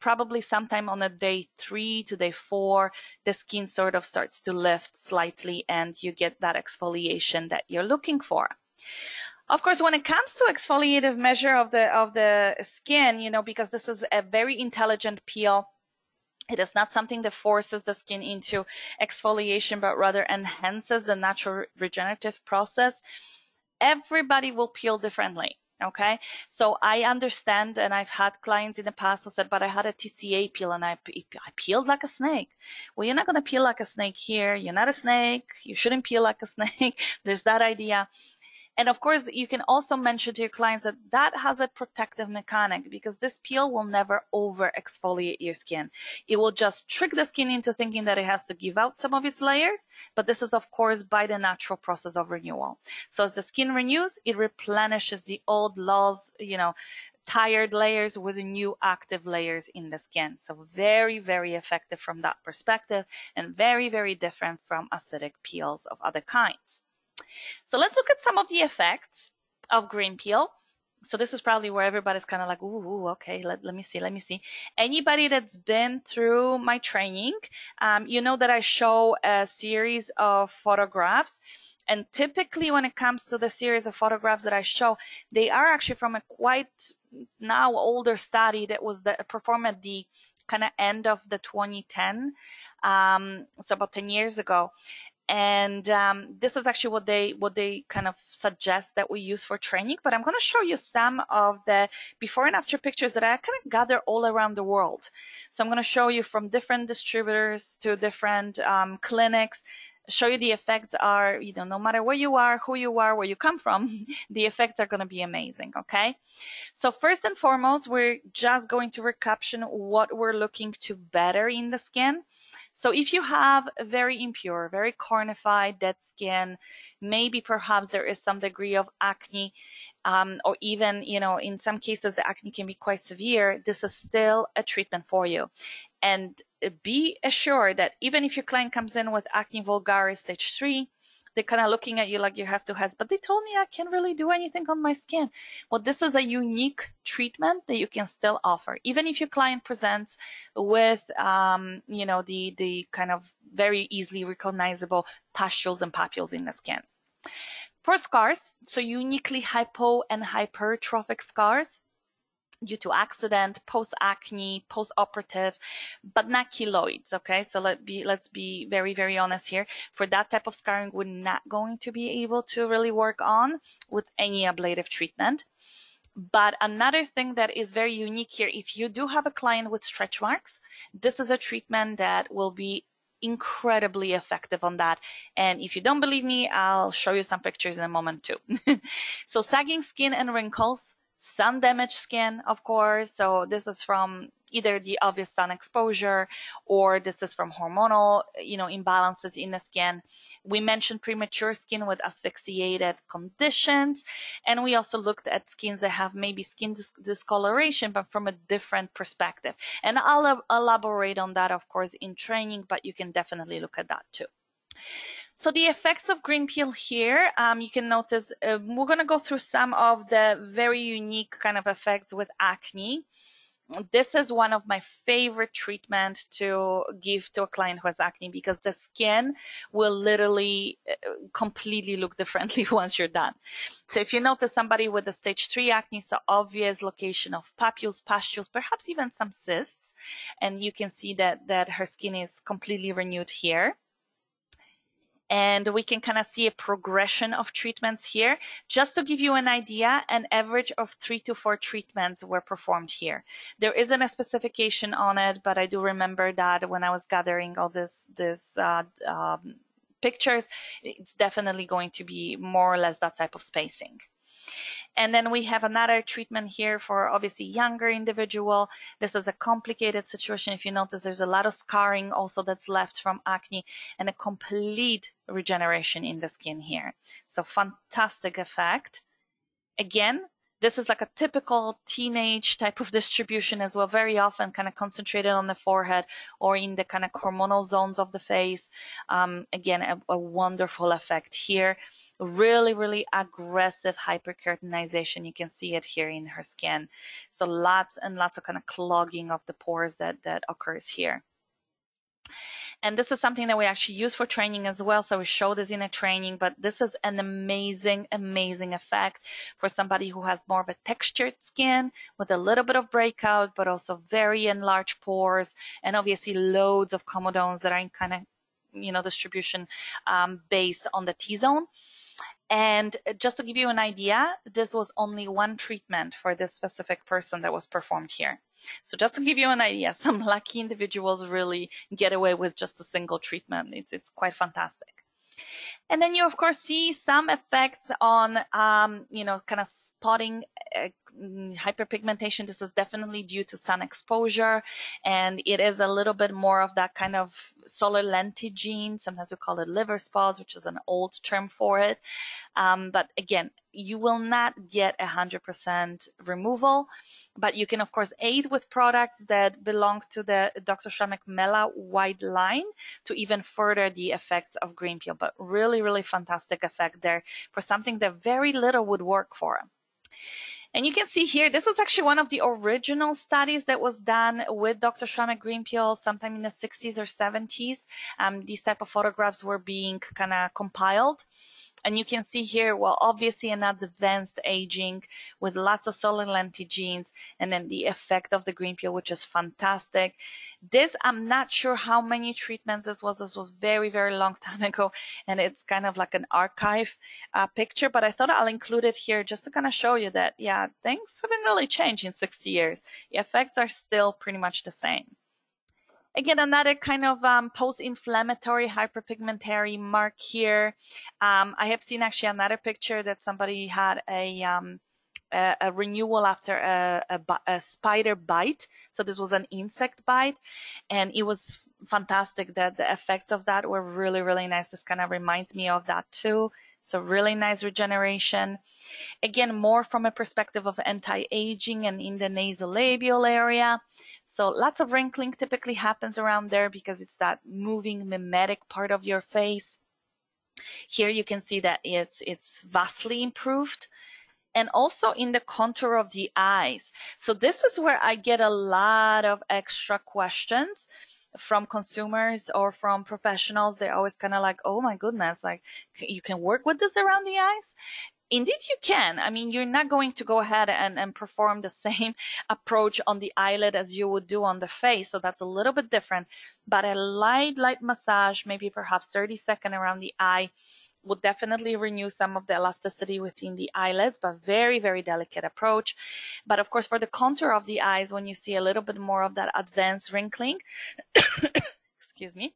probably sometime on a day three to day four, the skin sort of starts to lift slightly and you get that exfoliation that you're looking for. Of course, when it comes to exfoliative measure of the of the skin, you know, because this is a very intelligent peel, it is not something that forces the skin into exfoliation, but rather enhances the natural regenerative process. Everybody will peel differently. Okay. So I understand, and I've had clients in the past who said, but I had a TCA peel and I, I peeled like a snake. Well, you're not going to peel like a snake here. You're not a snake. You shouldn't peel like a snake. There's that idea. And of course, you can also mention to your clients that that has a protective mechanic because this peel will never over exfoliate your skin. It will just trick the skin into thinking that it has to give out some of its layers. But this is, of course, by the natural process of renewal. So as the skin renews, it replenishes the old laws, you know, tired layers with new active layers in the skin. So very, very effective from that perspective and very, very different from acidic peels of other kinds. So let's look at some of the effects of green peel. So this is probably where everybody's kind of like, ooh, ooh, okay, let, let me see, let me see. Anybody that's been through my training, um, you know that I show a series of photographs. And typically when it comes to the series of photographs that I show, they are actually from a quite now older study that was the, performed at the kind of end of the 2010 um, so about 10 years ago and um, this is actually what they what they kind of suggest that we use for training but i'm going to show you some of the before and after pictures that i kind of gather all around the world so i'm going to show you from different distributors to different um, clinics show you the effects are, you know, no matter where you are, who you are, where you come from, the effects are going to be amazing. Okay. So first and foremost, we're just going to recaption what we're looking to better in the skin. So if you have a very impure, very cornified, dead skin, maybe perhaps there is some degree of acne, um, or even, you know, in some cases the acne can be quite severe, this is still a treatment for you. And be assured that even if your client comes in with acne vulgaris stage three, they're kind of looking at you like you have two heads, but they told me I can't really do anything on my skin. Well, this is a unique treatment that you can still offer, even if your client presents with, um, you know, the the kind of very easily recognizable pustules and papules in the skin. For scars, so uniquely hypo and hypertrophic scars, due to accident, post acne, post operative, but not keloids. Okay. So let be, let's be very, very honest here. For that type of scarring, we're not going to be able to really work on with any ablative treatment. But another thing that is very unique here, if you do have a client with stretch marks, this is a treatment that will be incredibly effective on that. And if you don't believe me, I'll show you some pictures in a moment too. so sagging skin and wrinkles, sun damaged skin, of course. So this is from either the obvious sun exposure or this is from hormonal, you know, imbalances in the skin. We mentioned premature skin with asphyxiated conditions. And we also looked at skins that have maybe skin dis- discoloration, but from a different perspective. And I'll elaborate on that, of course, in training, but you can definitely look at that too. So the effects of green peel here, um, you can notice uh, we're going to go through some of the very unique kind of effects with acne. This is one of my favorite treatment to give to a client who has acne because the skin will literally uh, completely look differently once you're done. So if you notice somebody with a stage three acne, so obvious location of papules, pustules, perhaps even some cysts, and you can see that that her skin is completely renewed here and we can kind of see a progression of treatments here. Just to give you an idea, an average of three to four treatments were performed here. There isn't a specification on it, but I do remember that when I was gathering all this, this, uh, um, pictures, it's definitely going to be more or less that type of spacing. And then we have another treatment here for obviously younger individual. This is a complicated situation. If you notice, there's a lot of scarring also that's left from acne and a complete regeneration in the skin here. So fantastic effect. Again, this is like a typical teenage type of distribution as well, very often kind of concentrated on the forehead or in the kind of hormonal zones of the face. Um, again, a, a, wonderful effect here. Really, really aggressive hyperkeratinization. You can see it here in her skin. So lots and lots of kind of clogging of the pores that, that occurs here. And this is something that we actually use for training as well. So we show this in a training, but this is an amazing, amazing effect for somebody who has more of a textured skin with a little bit of breakout, but also very enlarged pores and obviously loads of comedones that are in kind of, you know, distribution um, based on the T-zone. And just to give you an idea, this was only one treatment for this specific person that was performed here. So just to give you an idea, some lucky individuals really get away with just a single treatment. It's, it's quite fantastic. And then you, of course, see some effects on, um, you know, kind of spotting uh, hyperpigmentation. This is definitely due to sun exposure, and it is a little bit more of that kind of solar lentigine. Sometimes we call it liver spots, which is an old term for it. Um, but again, you will not get a hundred percent removal, but you can of course aid with products that belong to the Dr. Schrammek Mela White line to even further the effects of green peel. But really, really fantastic effect there for something that very little would work for. And you can see here, this is actually one of the original studies that was done with Dr. Schrammek Greenpeel sometime in the 60s or 70s. Um, these type of photographs were being kind of compiled. And you can see here, well, obviously an advanced aging with lots of solar lentigines and then the effect of the green peel, which is fantastic. This, I'm not sure how many treatments this was. This was very, very long time ago. And it's kind of like an archive uh, picture, but I thought I'll include it here just to kind of show you that, yeah, things haven't really changed in 60 years. The effects are still pretty much the same. Again, another kind of um, post-inflammatory hyperpigmentary mark here. Um, I have seen actually another picture that somebody had a um, a, a, renewal after a, a, a, spider bite. So this was an insect bite, and it was fantastic. That the effects of that were really really nice. This kind of reminds me of that too. So really nice regeneration. Again, more from a perspective of anti-aging and in the nasolabial area. So lots of wrinkling typically happens around there because it's that moving mimetic part of your face. Here you can see that it's, it's vastly improved and also in the contour of the eyes. So this is where I get a lot of extra questions from consumers or from professionals, they're always kind of like, oh my goodness, like you can work with this around the eyes. Indeed, you can. I mean, you're not going to go ahead and, and perform the same approach on the eyelid as you would do on the face. So that's a little bit different. But a light, light massage, maybe perhaps 30 second around the eye would definitely renew some of the elasticity within the eyelids, but very, very delicate approach. But of course, for the contour of the eyes, when you see a little bit more of that advanced wrinkling, excuse me,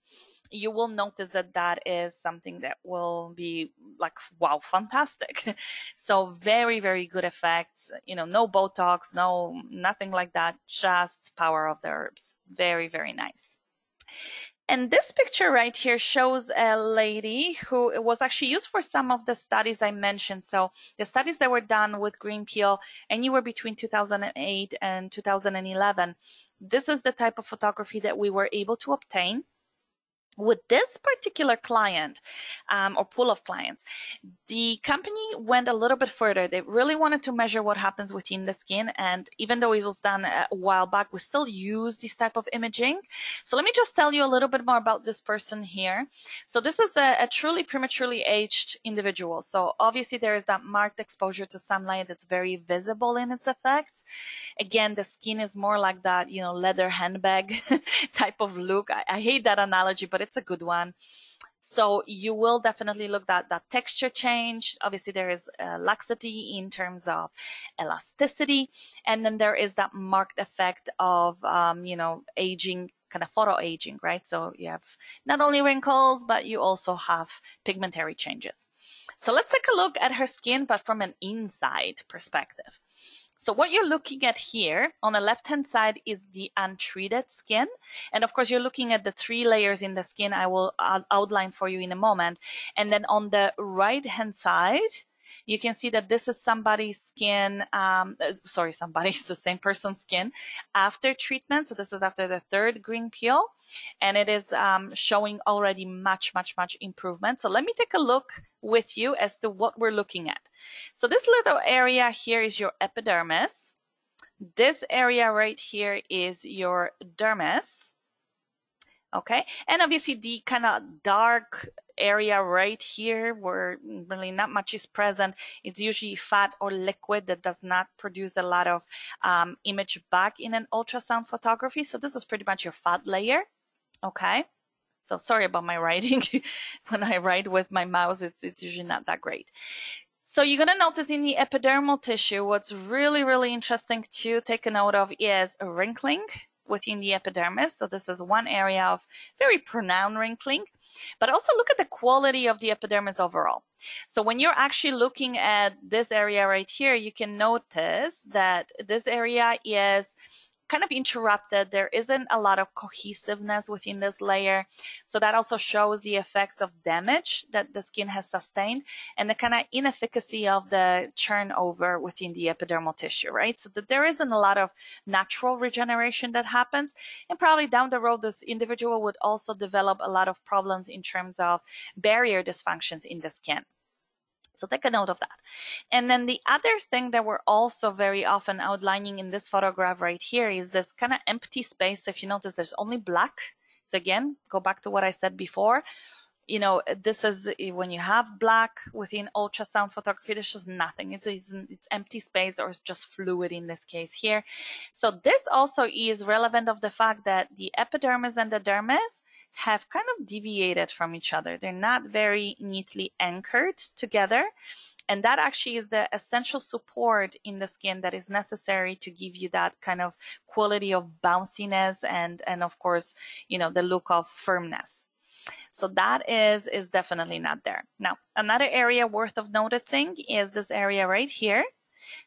you will notice that that is something that will be like wow fantastic. So very very good effects you know no botox no nothing like that just power of the herbs. Very very nice and this picture right here shows a lady who was actually used for some of the studies I mentioned. So the studies that were done with green peel anywhere between 2008 and 2011. This is the type of photography that we were able to obtain with this particular client um, or pool of clients, the company went a little bit further. They really wanted to measure what happens within the skin. And even though it was done a while back, we still use this type of imaging. So let me just tell you a little bit more about this person here. So this is a, a truly prematurely aged individual. So obviously there is that marked exposure to sunlight that's very visible in its effects. Again, the skin is more like that, you know, leather handbag type of look. I, I hate that analogy, but it's a good one. So you will definitely look at that texture change. Obviously, there is laxity in terms of elasticity, and then there is that marked effect of um, you know aging, kind of photo aging, right? So you have not only wrinkles, but you also have pigmentary changes. So let's take a look at her skin, but from an inside perspective. So what you're looking at here on the left-hand side is the untreated skin. And of course, you're looking at the three layers in the skin I will outline for you in a moment. And then on the right-hand side, you can see that this is somebody's skin, um, uh, sorry, somebody's the same person's skin after treatment. So this is after the third green peel and it is um, showing already much, much, much improvement. So let me take a look with you as to what we're looking at. So this little area here is your epidermis. This area right here is your dermis. Okay. And obviously the kind of dark area right here where really not much is present. It's usually fat or liquid that does not produce a lot of um, image back in an ultrasound photography. So this is pretty much your fat layer. Okay. So sorry about my writing. when I write with my mouse, it's, it's usually not that great. So you're going to notice in the epidermal tissue, what's really, really interesting to take a note of is wrinkling within the epidermis. So this is one area of very pronounced wrinkling, but also look at the quality of the epidermis overall. So when you're actually looking at this area right here, you can notice that this area is kind of interrupted. There isn't a lot of cohesiveness within this layer. So that also shows the effects of damage that the skin has sustained and the kind of inefficacy of the turnover within the epidermal tissue, right? So that there isn't a lot of natural regeneration that happens. And probably down the road, this individual would also develop a lot of problems in terms of barrier dysfunctions in the skin. So take a note of that. And then the other thing that we're also very often outlining in this photograph right here is this kind of empty space. If you notice, there's only black. So again, go back to what I said before. you know, this is eh, when you have black within ultrasound photography, there's just nothing. It's, it's, it's empty space or it's just fluid in this case here. So this also is relevant of the fact that the epidermis and the dermis have kind of deviated from each other. They're not very neatly anchored together. And that actually is the essential support in the skin that is necessary to give you that kind of quality of bounciness and, and of course, you know, the look of firmness. So that is, is definitely not there. Now, another area worth of noticing is this area right here.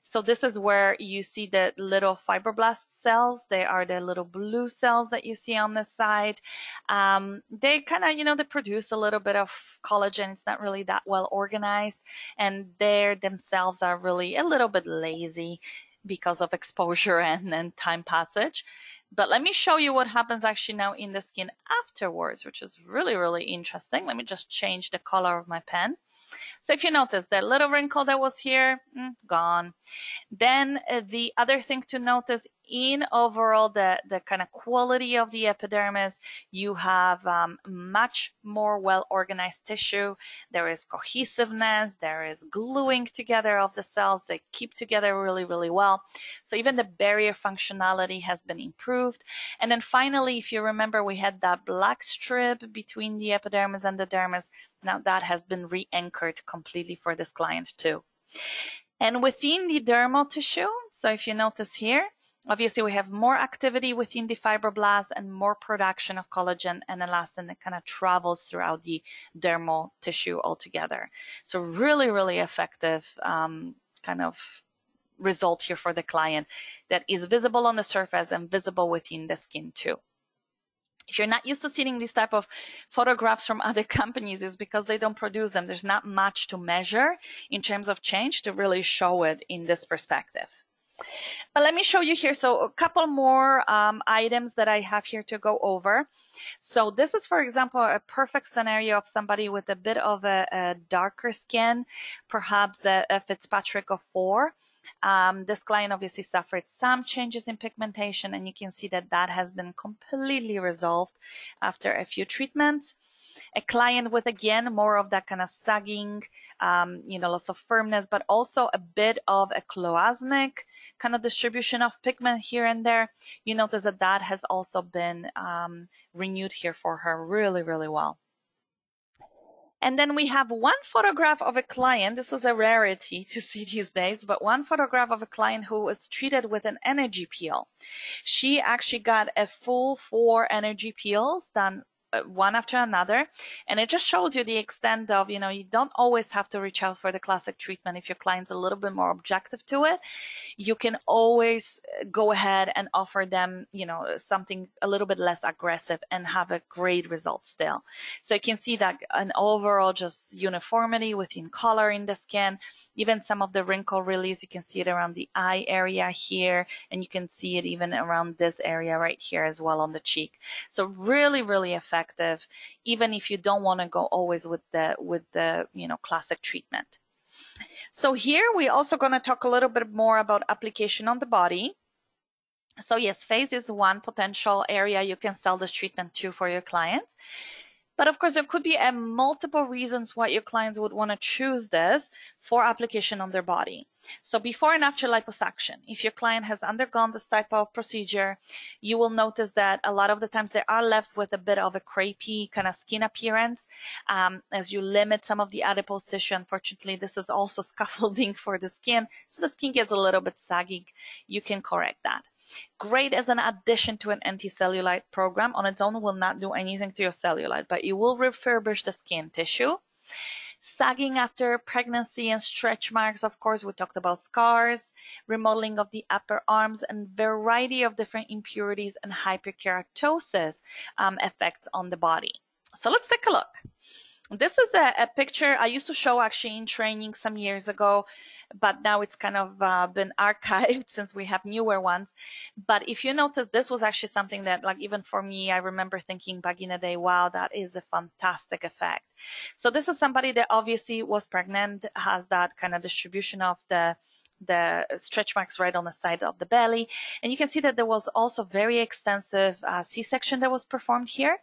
So this is where you see the little fibroblast cells. They are the little blue cells that you see on the side. Um, they kind of, you know, they produce a little bit of collagen. It's not really that well organized and they themselves are really a little bit lazy because of exposure and, and time passage. But let me show you what happens actually now in the skin afterwards, which is really, really interesting. Let me just change the color of my pen. So if you notice that little wrinkle that was here, mm, gone. Then uh, the other thing to notice in overall the, the kind of quality of the epidermis, you have um, much more well organized tissue. There is cohesiveness. There is gluing together of the cells. They keep together really, really well. So even the barrier functionality has been improved. And then finally, if you remember, we had that black strip between the epidermis and the dermis. Now that has been re-anchored completely for this client too. And within the dermal tissue, so if you notice here, obviously we have more activity within the fibroblast and more production of collagen and elastin that kind of travels throughout the dermal tissue altogether. So really, really effective um, kind of result here for the client that is visible on the surface and visible within the skin too if you're not used to seeing these type of photographs from other companies is because they don't produce them. There's not much to measure in terms of change to really show it in this perspective but let me show you here. So a couple more um, items that I have here to go over. So this is, for example, a perfect scenario of somebody with a bit of a, a darker skin, perhaps a, a Fitzpatrick of four. Um, this client obviously suffered some changes in pigmentation and you can see that that has been completely resolved after a few treatments a client with again more of that kind of sagging, um, you know, loss of firmness, but also a bit of a chloasmic kind of distribution of pigment here and there. You notice that that has also been um, renewed here for her really, really well. And then we have one photograph of a client. This is a rarity to see these days, but one photograph of a client who was treated with an energy peel. She actually got a full four energy peels done one after another. And it just shows you the extent of you know you don't always have to reach out for the classic treatment. If your client's a little bit more objective to it you can always uh, go ahead and offer them you know something a little bit less aggressive and have a great result still. So you can see that an overall just uniformity within color in the skin even some of the wrinkle release you can see it around the eye area here and you can see it even around this area right here as well on the cheek. So really really effective effective, even if you don't want to go always with the with the you know classic treatment. So here we're also going to talk a little bit more about application on the body. So yes, face is one potential area you can sell this treatment to for your clients. But of course, there could be a multiple reasons why your clients would want to choose this for application on their body. So before and after liposuction, if your client has undergone this type of procedure, you will notice that a lot of the times they are left with a bit of a crepey kind of skin appearance. Um, as you limit some of the adipose tissue, unfortunately, this is also scaffolding for the skin. So the skin gets a little bit saggy. You can correct that. Great as an addition to an anti-cellulite program. On its own will not do anything to your cellulite, but it will refurbish the skin tissue. Sagging after pregnancy and stretch marks, of course, we talked about scars, remodeling of the upper arms, and variety of different impurities and hyperkeratosis um, effects on the body. So let's take a look. This is a, a, picture I used to show actually in training some years ago but now it's kind of uh, been archived since we have newer ones. But if you notice, this was actually something that, like, even for me, I remember thinking back in the day, wow, that is a fantastic effect. So this is somebody that obviously was pregnant, has that kind of distribution of the the stretch marks right on the side of the belly. And you can see that there was also very extensive uh, C-section that was performed here.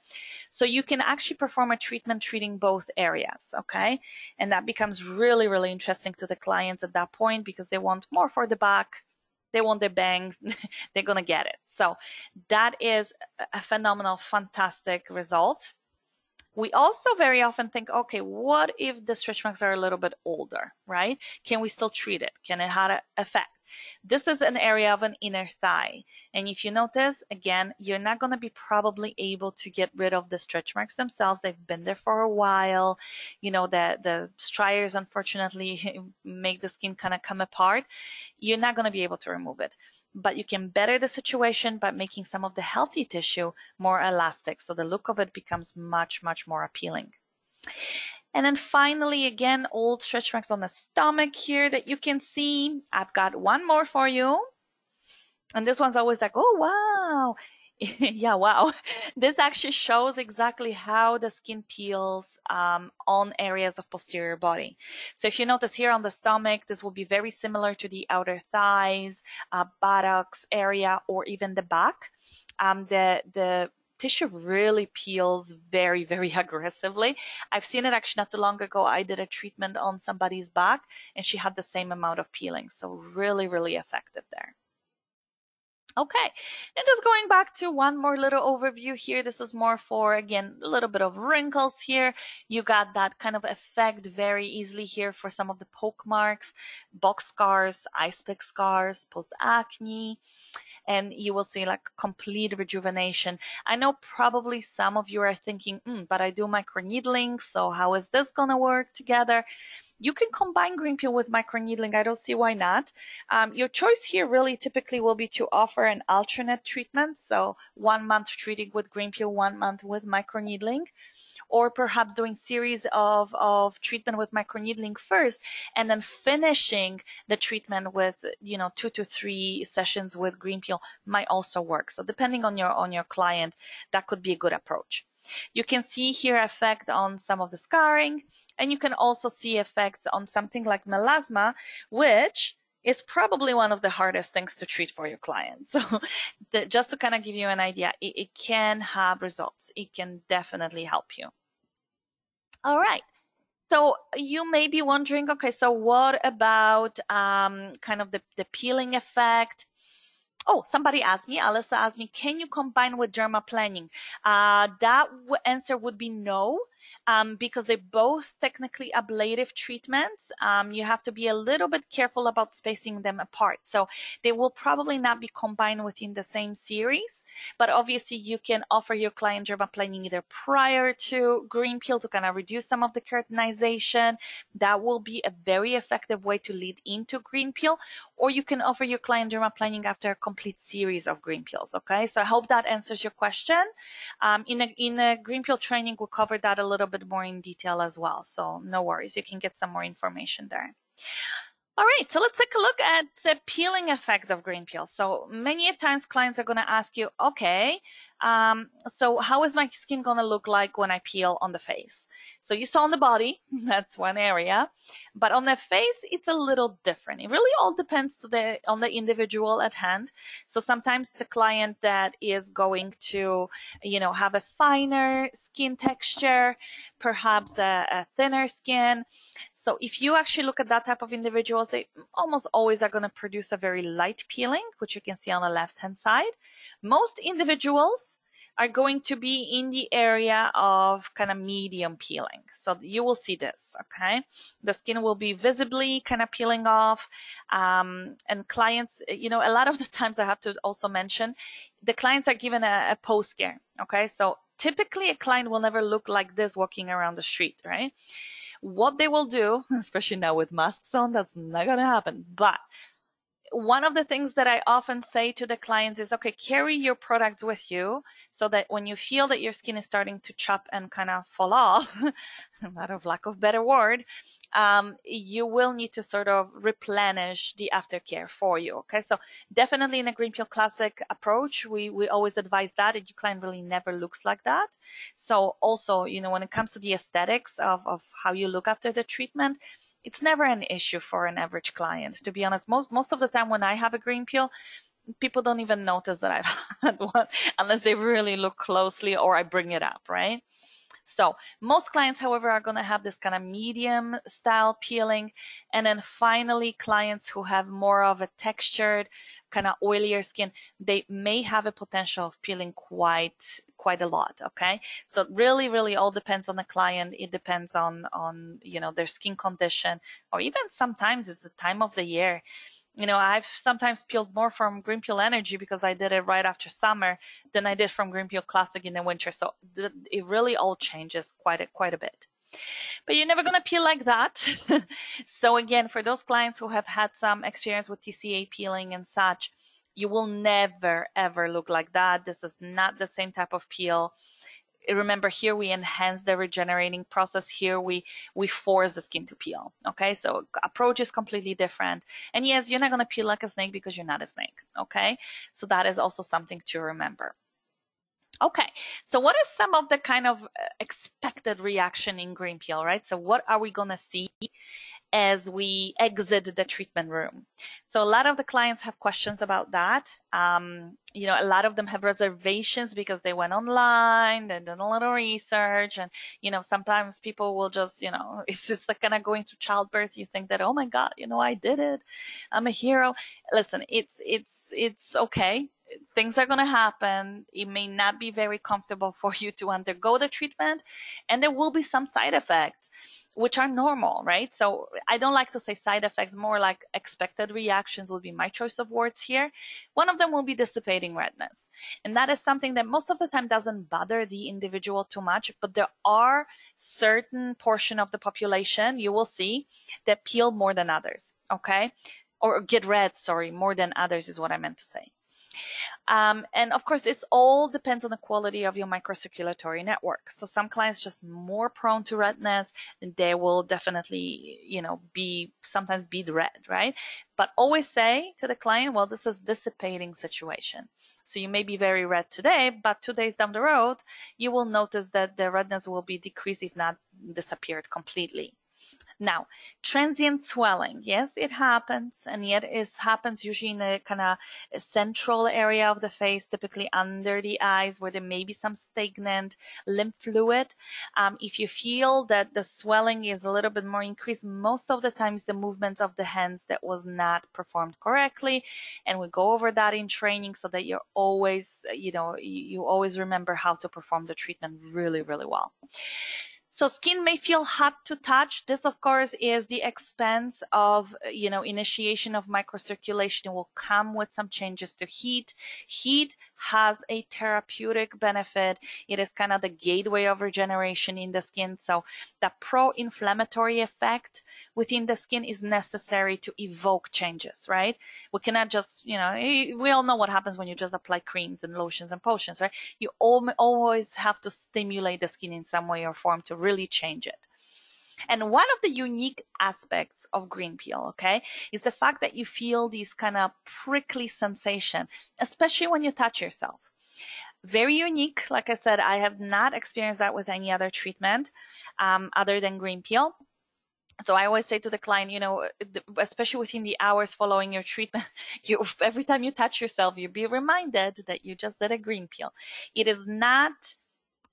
So you can actually perform a treatment treating both areas. Okay. And that becomes really, really interesting to the clients at that point because they want more for the back. They want their bang. They're to get it. So that is a phenomenal, fantastic result. We also very often think, okay, what if the stretch marks are a little bit older, right? Can we still treat it? Can it have an effect? This is an area of an inner thigh. And if you notice, again, you're not going to be probably able to get rid of the stretch marks themselves. They've been there for a while. You know, the, the striae, unfortunately, make the skin kind of come apart. You're not going to be able to remove it. But you can better the situation by making some of the healthy tissue more elastic. So the look of it becomes much, much more appealing. And then finally, again, old stretch marks on the stomach here that you can see. I've got one more for you. And this one's always like, oh, wow. yeah, wow. This actually shows exactly how the skin peels um, on areas of posterior body. So if you notice here on the stomach, this will be very similar to the outer thighs, uh, buttocks area, or even the back. Um, the the tissue really peels very, very aggressively. I've seen it actually not too long ago. I did a treatment on somebody's back and she had the same amount of peeling. So really, really effective there. Okay, and just going back to one more little overview here. This is more for, again, a little bit of wrinkles here. You got that kind of effect very easily here for some of the poke marks, box scars, ice pick scars, post acne and you will see like complete rejuvenation. I know probably some of you are thinking, mm, but I do microneedling, so how is this to work together? You can combine green peel with microneedling. I don't see why not. Um, your choice here really typically will be to offer an alternate treatment. So one month treating with green peel, one month with microneedling or perhaps doing series of, of treatment with microneedling first and then finishing the treatment with, you know, two to three sessions with green peel might also work. So depending on your, on your client, that could be a good approach. You can see here effect on some of the scarring, and you can also see effects on something like melasma, which is probably one of the hardest things to treat for your clients. So the, just to kind of give you an idea, it, it can have results. It can definitely help you. All right. So you may be wondering, okay, so what about um, kind of the, the peeling effect? Oh, somebody asked me, Alyssa asked me, can you combine with dermaplaning? Uh, that answer would be no um, because they're both technically ablative treatments. Um, you have to be a little bit careful about spacing them apart. So they will probably not be combined within the same series, but obviously you can offer your client dermaplaning either prior to green peel to kind of reduce some of the keratinization. That will be a very effective way to lead into green peel, or you can offer your client dermaplaning after a complete series of green peels. Okay. So I hope that answers your question. Um, in a, in a green peel training, we'll cover that a little little bit more in detail as well. So no worries, you can get some more information there. All right, so let's take a look at the peeling effect of green peel. So many times clients are going to ask you, okay, um, so how is my skin going to look like when I peel on the face? So you saw on the body, that's one area, but on the face, it's a little different. It really all depends to the, on the individual at hand. So sometimes the client that is going to, you know, have a finer skin texture, perhaps a, a thinner skin. So if you actually look at that type of individuals, they almost always are going to produce a very light peeling, which you can see on the left hand side. Most individuals are going to be in the area of kind of medium peeling. So you will see this, okay? The skin will be visibly kind of peeling off. Um, and clients, you know, a lot of the times I have to also mention the clients are given a, a post care, okay? So typically a client will never look like this walking around the street, right? What they will do, especially now with masks on, that's not to happen. But one of the things that I often say to the clients is, okay, carry your products with you so that when you feel that your skin is starting to chop and kind of fall off, out of lack of better word, um, you will need to sort of replenish the aftercare for you. Okay. So definitely in a Green Peel Classic approach, we, we always advise that and your client really never looks like that. So also, you know, when it comes to the aesthetics of, of how you look after the treatment, it's never an issue for an average client. To be honest, most most of the time when I have a green peel, people don't even notice that I've had one unless they really look closely or I bring it up, right? So most clients, however, are going to have this kind of medium style peeling. And then finally, clients who have more of a textured, kind of oilier skin, they may have a potential of peeling quite quite a lot. Okay, so really, really all depends on the client. It depends on on you know their skin condition, or even sometimes it's the time of the year. You know, I've sometimes peeled more from Green Peel Energy because I did it right after summer than I did from Green Peel Classic in the winter. So it really all changes quite a, quite a bit but you're never going to peel like that. so again, for those clients who have had some experience with TCA peeling and such, you will never ever look like that. This is not the same type of peel. Remember here we enhance the regenerating process. Here we we force the skin to peel. Okay, so approach is completely different. And yes, you're not gonna peel like a snake because you're not a snake. Okay, so that is also something to remember. Okay, so what is some of the kind of uh, expected reaction in green peel, right? So what are we gonna see as we exit the treatment room. So a lot of the clients have questions about that. Um, you know, a lot of them have reservations because they went online and did a little research. And, you know, sometimes people will just, you know, it's just like kind of going through childbirth. You think that, oh my God, you know, I did it. I'm a hero. Listen, it's, it's, it's okay things are going to happen. It may not be very comfortable for you to undergo the treatment, and there will be some side effects which are normal, right? So I don't like to say side effects, more like expected reactions would be my choice of words here. One of them will be dissipating redness. And that is something that most of the time doesn't bother the individual too much, but there are certain portion of the population you will see that peel more than others, okay? Or get red, sorry, more than others is what I meant to say. Um, and of course, it all depends on the quality of your microcirculatory network. So some clients just more prone to redness, and they will definitely, you know, be sometimes be red, right? But always say to the client, well, this is dissipating situation. So you may be very red today, but two days down the road, you will notice that the redness will be decreased, if not disappeared completely. Now, transient swelling, yes, it happens, and yet it happens usually in a kind of central area of the face, typically under the eyes, where there may be some stagnant lymph fluid. Um, if you feel that the swelling is a little bit more increased, most of the times the movements of the hands that was not performed correctly, and we go over that in training so that you're always, you know, you always remember how to perform the treatment really, really well. So skin may feel hot to touch. This, of course, is the expense of, you know, initiation of microcirculation. It will come with some changes to heat. Heat has a therapeutic benefit. It is kind of the gateway of regeneration in the skin. So the pro-inflammatory effect within the skin is necessary to evoke changes, right? We cannot just, you know, we all know what happens when you just apply creams and lotions and potions, right? You always have to stimulate the skin in some way or form to really change it. And one of the unique aspects of green peel, okay, is the fact that you feel these kind of prickly sensation, especially when you touch yourself. Very unique. Like I said, I have not experienced that with any other treatment um, other than green peel. So I always say to the client, you know, especially within the hours following your treatment, you every time you touch yourself, you be reminded that you just did a green peel. It is not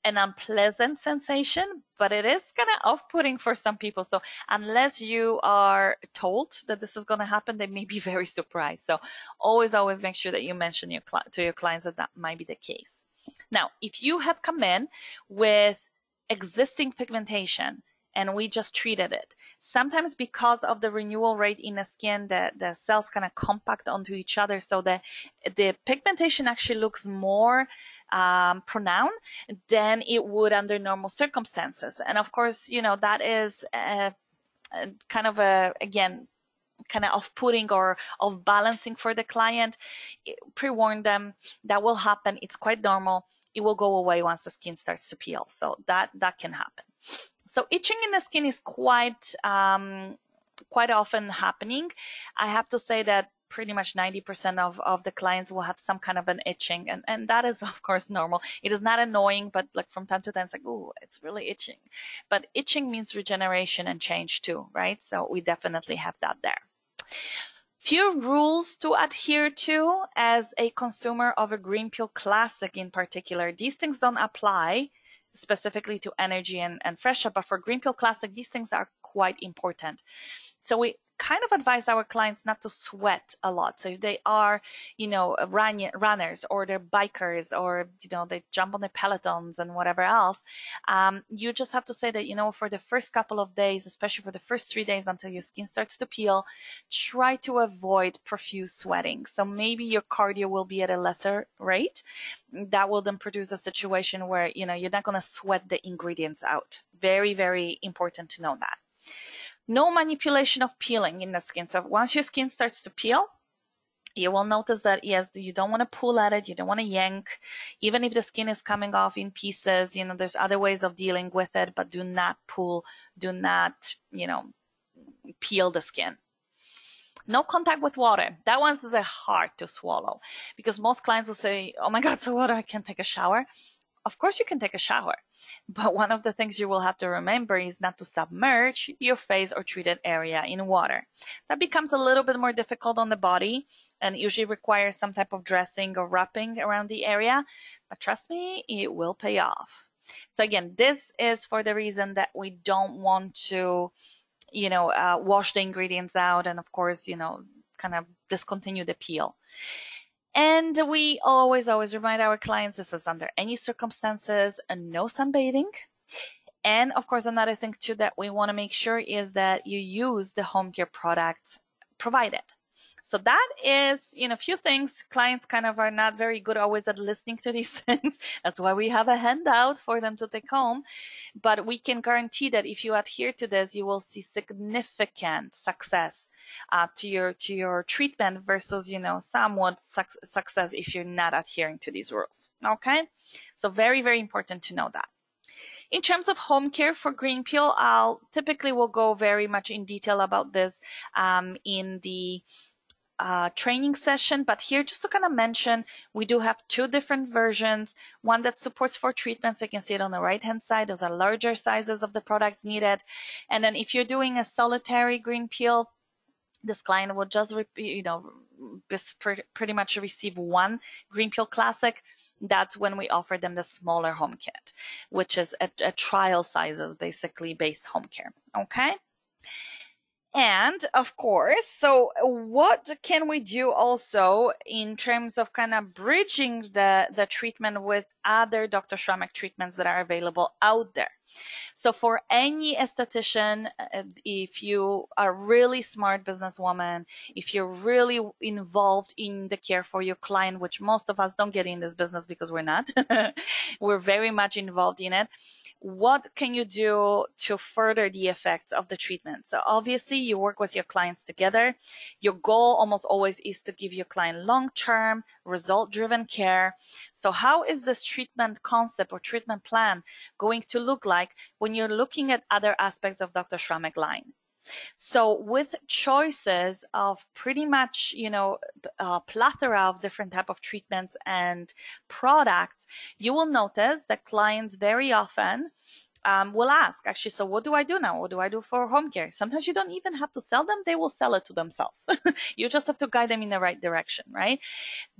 an unpleasant sensation, but it is kind of off-putting for some people. So unless you are told that this is going to happen, they may be very surprised. So always, always make sure that you mention your to your clients that that might be the case. Now, if you have come in with existing pigmentation, and we just treated it. Sometimes because of the renewal rate in the skin, the, the cells kind of compact onto each other. So the, the pigmentation actually looks more um, pronoun than it would under normal circumstances. And of course, you know, that is a, a kind of a, again, kind of off-putting or of balancing for the client, pre-warn them that will happen. It's quite normal. It will go away once the skin starts to peel. So that that can happen. So itching in the skin is quite um, quite often happening. I have to say that pretty much 90% of, of the clients will have some kind of an itching and, and that is of course normal. It is not annoying but like from time to time it's like oh it's really itching. But itching means regeneration and change too right? So we definitely have that there. Few rules to adhere to as a consumer of a green peel classic in particular. These things don't apply specifically to energy and, and fresh up but for green peel classic these things are quite important. So we kind of advise our clients not to sweat a lot. So if they are, you know, run, runners or they're bikers or, you know, they jump on the pelotons and whatever else, um, you just have to say that, you know, for the first couple of days, especially for the first three days until your skin starts to peel, try to avoid profuse sweating. So maybe your cardio will be at a lesser rate. That will then produce a situation where, you know, you're not going to sweat the ingredients out. Very, very important to know that no manipulation of peeling in the skin. So once your skin starts to peel, you will notice that yes, you don't want to pull at it, you don't want to yank. Even if the skin is coming off in pieces, you know, there's other ways of dealing with it, but do not pull, do not, you know, peel the skin. No contact with water. That one's is hard to swallow because most clients will say, Oh my God, so water! I can't take a shower of course you can take a shower, but one of the things you will have to remember is not to submerge your face or treated area in water. That becomes a little bit more difficult on the body and usually requires some type of dressing or wrapping around the area, but trust me, it will pay off. So again, this is for the reason that we don't want to, you know, uh, wash the ingredients out and of course, you know, kind of discontinue the peel. And we always, always remind our clients this is under any circumstances, no sunbathing. And of course, another thing too that we want to make sure is that you use the home care products provided. So that is, you know, a few things. Clients kind of are not very good always at listening to these things. That's why we have a handout for them to take home. But we can guarantee that if you adhere to this, you will see significant success uh, to your to your treatment versus, you know, somewhat su- success if you're not adhering to these rules. Okay, so very very important to know that. In terms of home care for green peel, I'll typically will go very much in detail about this um, in the uh, training session, but here just to kind of mention, we do have two different versions. One that supports four treatments. You can see it on the right hand side. Those are larger sizes of the products needed. And then if you're doing a solitary green peel, this client will just, you know, pretty much receive one green peel classic. That's when we offer them the smaller home kit, which is a, a trial sizes, basically based home care. Okay. And of course, so what can we do also in terms of kind of bridging the, the treatment with other Dr. Schrammek treatments that are available out there? So for any esthetician, uh, if you are really smart businesswoman, if you're really involved in the care for your client, which most of us don't get in this business because we're not, we're very much involved in it what can you do to further the effects of the treatment? So obviously you work with your clients together. Your goal almost always is to give your client long-term result driven care. So how is this treatment concept or treatment plan going to look like when you're looking at other aspects of Dr. Schrammek line? So with choices of pretty much, you know, a plethora of different type of treatments and products, you will notice that clients very often um, will ask actually so what do i do now? What do i do for home care? Sometimes you don't even have to sell them they will sell it to themselves. You just have to guide them in the right direction right?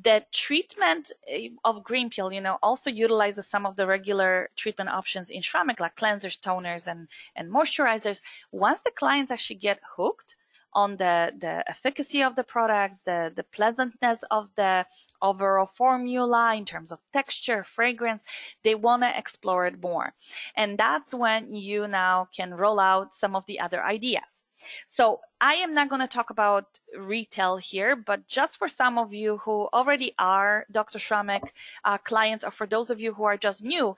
The treatment eh, of green peel you know also utilizes some of the regular treatment options in Schrammek like cleansers toners and and moisturizers. Once the clients actually get hooked on the, the efficacy of the products, the, the pleasantness of the overall formula in terms of texture, fragrance. They want to explore it more. And that's when you now can roll out some of the other ideas. So I am not going to talk about retail here, but just for some of you who already are Dr. Schrammek uh, clients, or for those of you who are just new,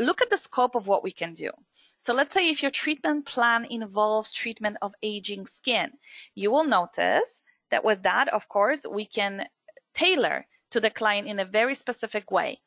look at the scope of what we can do. So let's say if your treatment plan involves treatment of aging skin, you will notice that with that, of course, we can tailor to the client in a very specific way.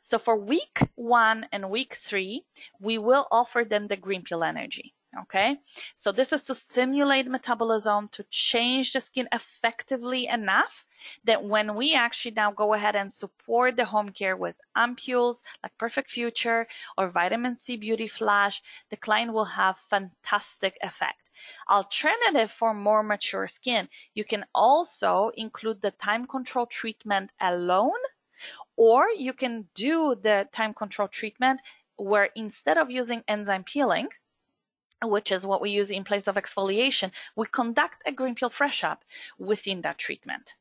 So for week one and week three, we will offer them the green peel energy. Okay, so this is to stimulate metabolism to change the skin effectively enough that when we actually now go ahead and support the home care with ampules like Perfect Future or Vitamin C Beauty Flash, the client will have fantastic effect. Alternative for more mature skin, you can also include the time control treatment alone, or you can do the time control treatment where instead of using enzyme peeling, which is what we use in place of exfoliation, we conduct a green peel fresh up within that treatment.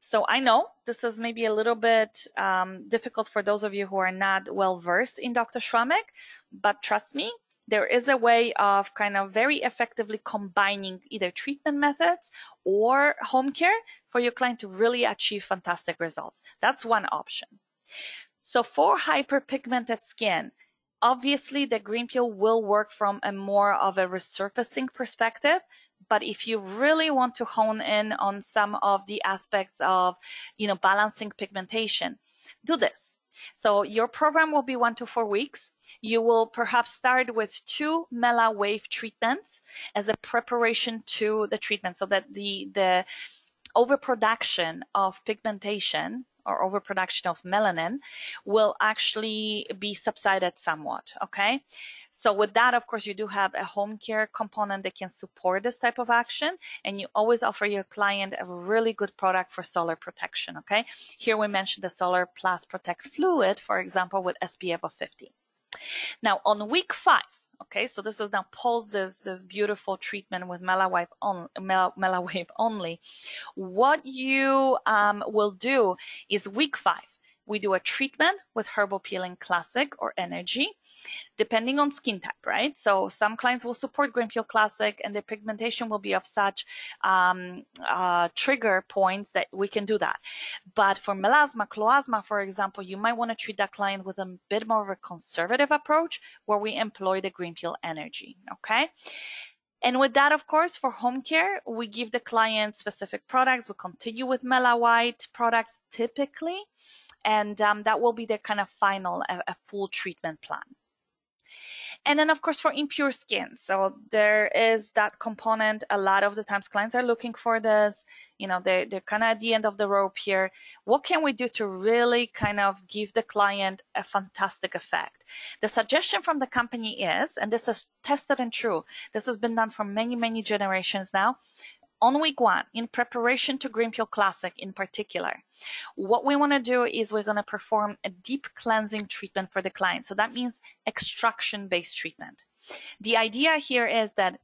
So I know this is maybe a little bit um, difficult for those of you who are not well versed in Dr. Schrammek, but trust me, there is a way of kind of very effectively combining either treatment methods or home care for your client to really achieve fantastic results. That's one option. So for hyperpigmented skin, obviously the green peel will work from a more of a resurfacing perspective but if you really want to hone in on some of the aspects of you know balancing pigmentation do this so your program will be one to four weeks. You will perhaps start with two Mela Wave treatments as a preparation to the treatment so that the, the overproduction of pigmentation or overproduction of melanin will actually be subsided somewhat. Okay. So with that, of course, you do have a home care component that can support this type of action. And you always offer your client a really good product for solar protection. Okay. Here we mentioned the Solar Plus Protect Fluid, for example, with SPF of 50. Now on week five, Okay, so this is now post this this beautiful treatment with MelaWave on MelaWave only. What you um, will do is week five we do a treatment with Herbal Peeling Classic or Energy, depending on skin type, right? So some clients will support Green Peel Classic and the pigmentation will be of such um, uh, trigger points that we can do that. But for melasma, chloasma, for example, you might want to treat that client with a bit more of a conservative approach where we employ the Green Peel Energy, okay? And with that, of course, for home care, we give the client specific products. We continue with Mela White products typically, and um, that will be the kind of final, a, a full treatment plan. And then, of course, for impure skin. So there is that component. A lot of the times clients are looking for this. You know, they're, they're kind of at the end of the rope here. What can we do to really kind of give the client a fantastic effect? The suggestion from the company is, and this is tested and true, this has been done for many, many generations now on week one, in preparation to Green Peel Classic in particular, what we want to do is we're going to perform a deep cleansing treatment for the client. So that means extraction based treatment. The idea here is that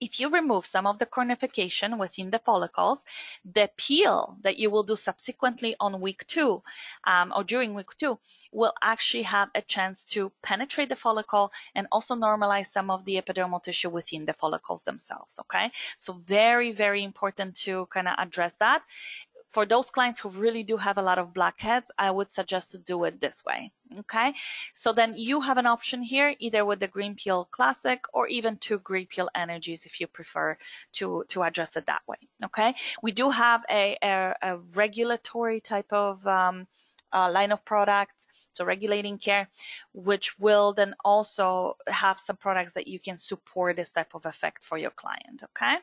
if you remove some of the cornification within the follicles, the peel that you will do subsequently on week two um, or during week two will actually have a chance to penetrate the follicle and also normalize some of the epidermal tissue within the follicles themselves. Okay. So very, very important to kind of address that for those clients who really do have a lot of blackheads, I would suggest to do it this way. Okay. So then you have an option here, either with the Green Peel Classic or even two Green Peel Energies if you prefer to, to address it that way. Okay. We do have a, a, a regulatory type of, um, uh, line of products, so regulating care, which will then also have some products that you can support this type of effect for your client. Okay.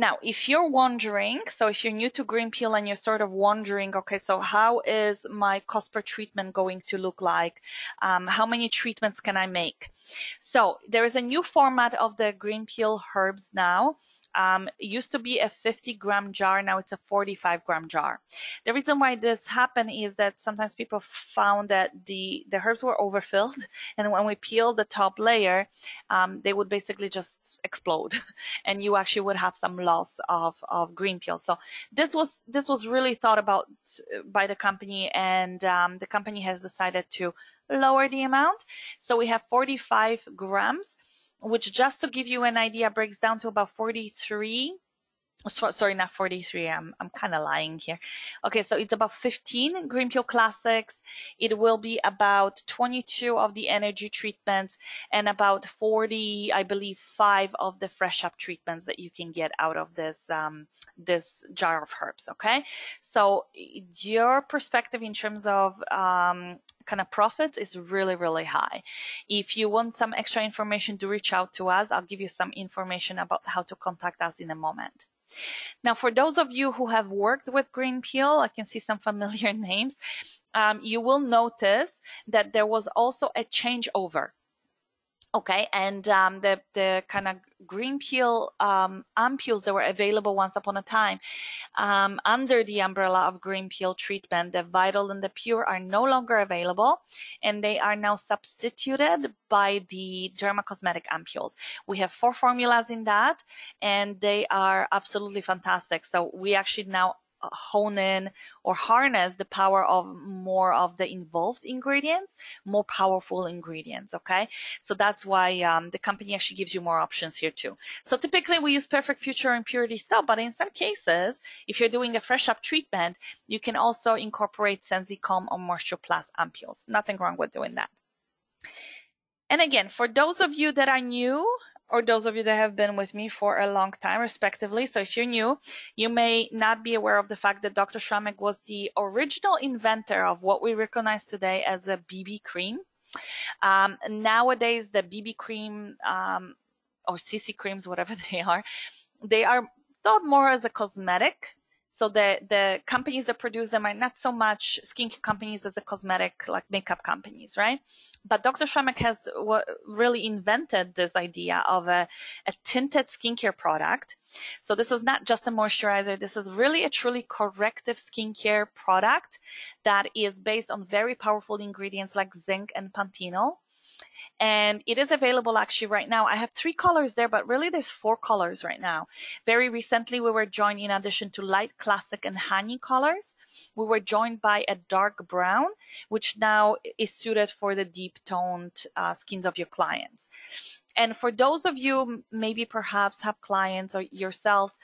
Now, if you're wondering, so if you're new to green peel and you're sort of wondering, okay, so how is my cost per treatment going to look like? Um, how many treatments can I make? So there is a new format of the green peel herbs now. Um, it used to be a 50 gram jar. Now it's a 45 gram jar. The reason why this happened is that sometimes people found that the, the herbs were overfilled. And when we peel the top layer, um, they would basically just explode and you actually would have some loss of, of green peel. So this was, this was really thought about by the company and um, the company has decided to lower the amount. So we have 45 grams, which just to give you an idea breaks down to about 43 sorry, not 43. I'm, I'm kind of lying here. Okay, so it's about 15 Green Peel Classics. It will be about 22 of the energy treatments and about 40, I believe, five of the fresh up treatments that you can get out of this, um, this jar of herbs. Okay. So your perspective in terms of, um, kind of profits is really, really high. If you want some extra information to reach out to us, I'll give you some information about how to contact us in a moment. Now, for those of you who have worked with green peel, I can see some familiar names. Um, you will notice that there was also a changeover Okay, and um, the the kind of green peel um, ampules that were available once upon a time um, under the umbrella of green peel treatment, the vital and the pure are no longer available, and they are now substituted by the dermacosmetic ampules. We have four formulas in that, and they are absolutely fantastic. So we actually now hone in or harness the power of more of the involved ingredients, more powerful ingredients. Okay. So that's why um, the company actually gives you more options here too. So typically we use perfect future and purity stuff, but in some cases, if you're doing a fresh up treatment, you can also incorporate Sensicom or Moisture Plus ampules. Nothing wrong with doing that. And again, for those of you that are new, or those of you that have been with me for a long time, respectively. So if you're new, you may not be aware of the fact that Dr. Schrammek was the original inventor of what we recognize today as a BB cream. Um, nowadays, the BB cream um, or CC creams, whatever they are, they are thought more as a cosmetic so the the companies that produce them are not so much skincare companies as a cosmetic like makeup companies, right? But Dr. Schrammek has really invented this idea of a, a tinted skincare product. So this is not just a moisturizer. This is really a truly corrective skincare product that is based on very powerful ingredients like zinc and panthenol and it is available actually right now. I have three colors there, but really there's four colors right now. Very recently, we were joined in addition to light classic and honey colors. We were joined by a dark brown, which now is suited for the deep toned uh, skins of your clients. And for those of you, maybe perhaps have clients or yourselves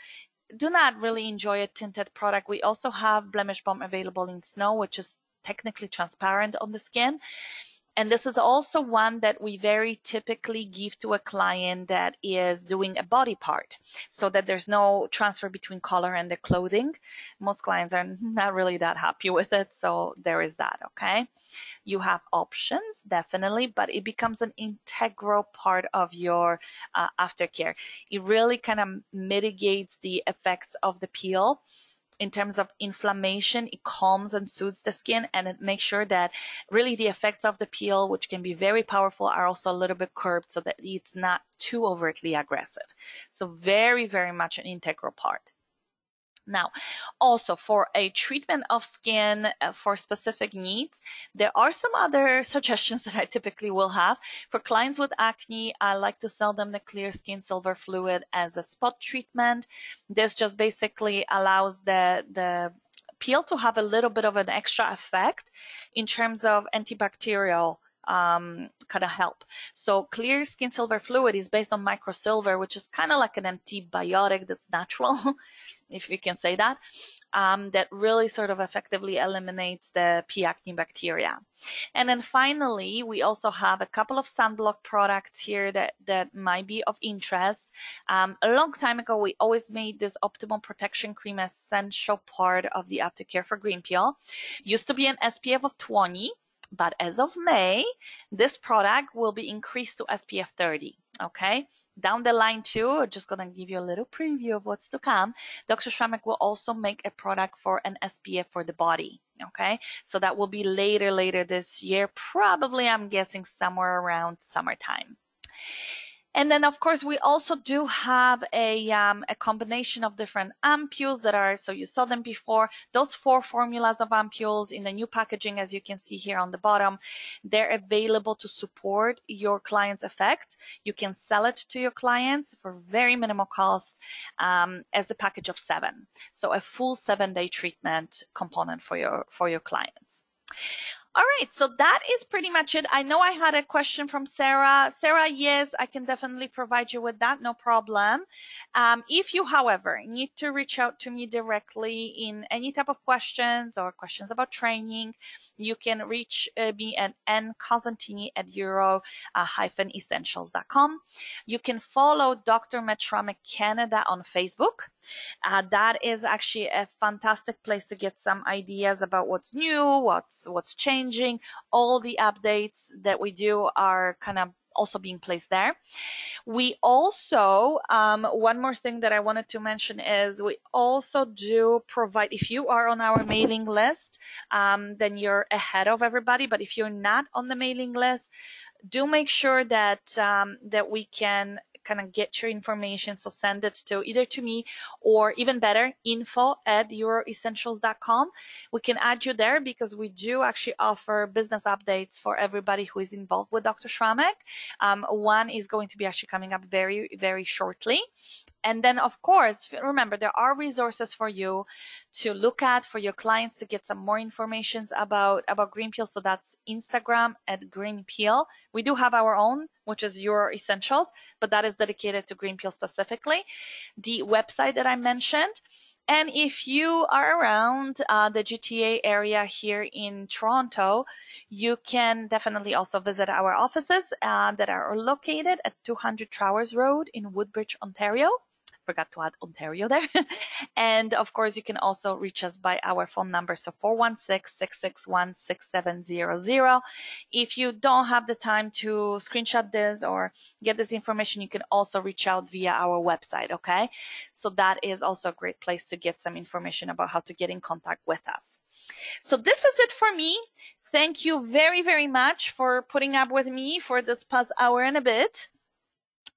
do not really enjoy a tinted product, we also have Blemish Balm available in snow, which is technically transparent on the skin. And this is also one that we very typically give to a client that is doing a body part so that there's no transfer between color and the clothing. Most clients are not really that happy with it. So there is that. Okay. You have options, definitely, but it becomes an integral part of your uh, aftercare. It really kind of mitigates the effects of the peel in terms of inflammation, it calms and soothes the skin and it makes sure that really the effects of the peel, which can be very powerful, are also a little bit curbed so that it's not too overtly aggressive. So very, very much an integral part. Now, also for a treatment of skin uh, for specific needs, there are some other suggestions that I typically will have. For clients with acne, I like to sell them the Clear Skin Silver Fluid as a spot treatment. This just basically allows the, the peel to have a little bit of an extra effect in terms of antibacterial um, kind of help. So clear skin silver fluid is based on microsilver, which is kind of like an antibiotic that's natural. if we can say that, um, that really sort of effectively eliminates the P. acne bacteria. And then finally, we also have a couple of sunblock products here that, that might be of interest. Um, a long time ago, we always made this optimal protection cream essential part of the aftercare for green peel. Used to be an SPF of 20, but as of May, this product will be increased to SPF 30. Okay. Down the line too, just gonna give you a little preview of what's to come. Dr. Schrammek will also make a product for an SPF for the body. Okay. So that will be later, later this year. Probably, I'm guessing somewhere around summertime. And then, of course, we also do have a, um, a combination of different ampules that are, so you saw them before, those four formulas of ampules in the new packaging, as you can see here on the bottom, they're available to support your client's effects. You can sell it to your clients for very minimal cost um, as a package of seven. So a full seven day treatment component for your, for your clients. All right, so that is pretty much it. I know I had a question from Sarah. Sarah, yes, I can definitely provide you with that, no problem. Um, if you, however, need to reach out to me directly in any type of questions or questions about training, you can reach uh, me at ncosentini at euro-essentials.com. You can follow Dr. Schrammek Canada on Facebook. Uh, that is actually a fantastic place to get some ideas about what's new, what's what's changing. All the updates that we do are kind of also being placed there. We also, um, one more thing that I wanted to mention is we also do provide, if you are on our mailing list, um, then you're ahead of everybody. But if you're not on the mailing list, do make sure that um, that we can kind of get your information. So send it to either to me or even better, info at euroessentials.com. We can add you there because we do actually offer business updates for everybody who is involved with Dr. Schrammek. Um, one is going to be actually coming up very, very shortly. And then, of course, remember, there are resources for you to look at for your clients to get some more information about, about Green Peel. So that's Instagram at Green Peel. We do have our own, which is Euro Essentials, but that is dedicated to Green Peel specifically. The website that I mentioned. And if you are around uh, the GTA area here in Toronto, you can definitely also visit our offices uh, that are located at 200 Towers Road in Woodbridge, Ontario forgot to add Ontario there. and of course, you can also reach us by our phone number. So 416-661-6700. If you don't have the time to screenshot this or get this information, you can also reach out via our website. Okay. So that is also a great place to get some information about how to get in contact with us. So this is it for me. Thank you very, very much for putting up with me for this past hour and a bit.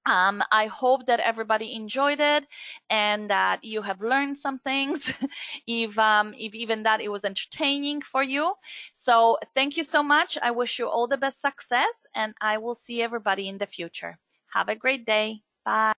Um, I hope that everybody enjoyed it and that you have learned some things, if, um, if even that it was entertaining for you. So thank you so much. I wish you all the best success and I will see everybody in the future. Have a great day. Bye.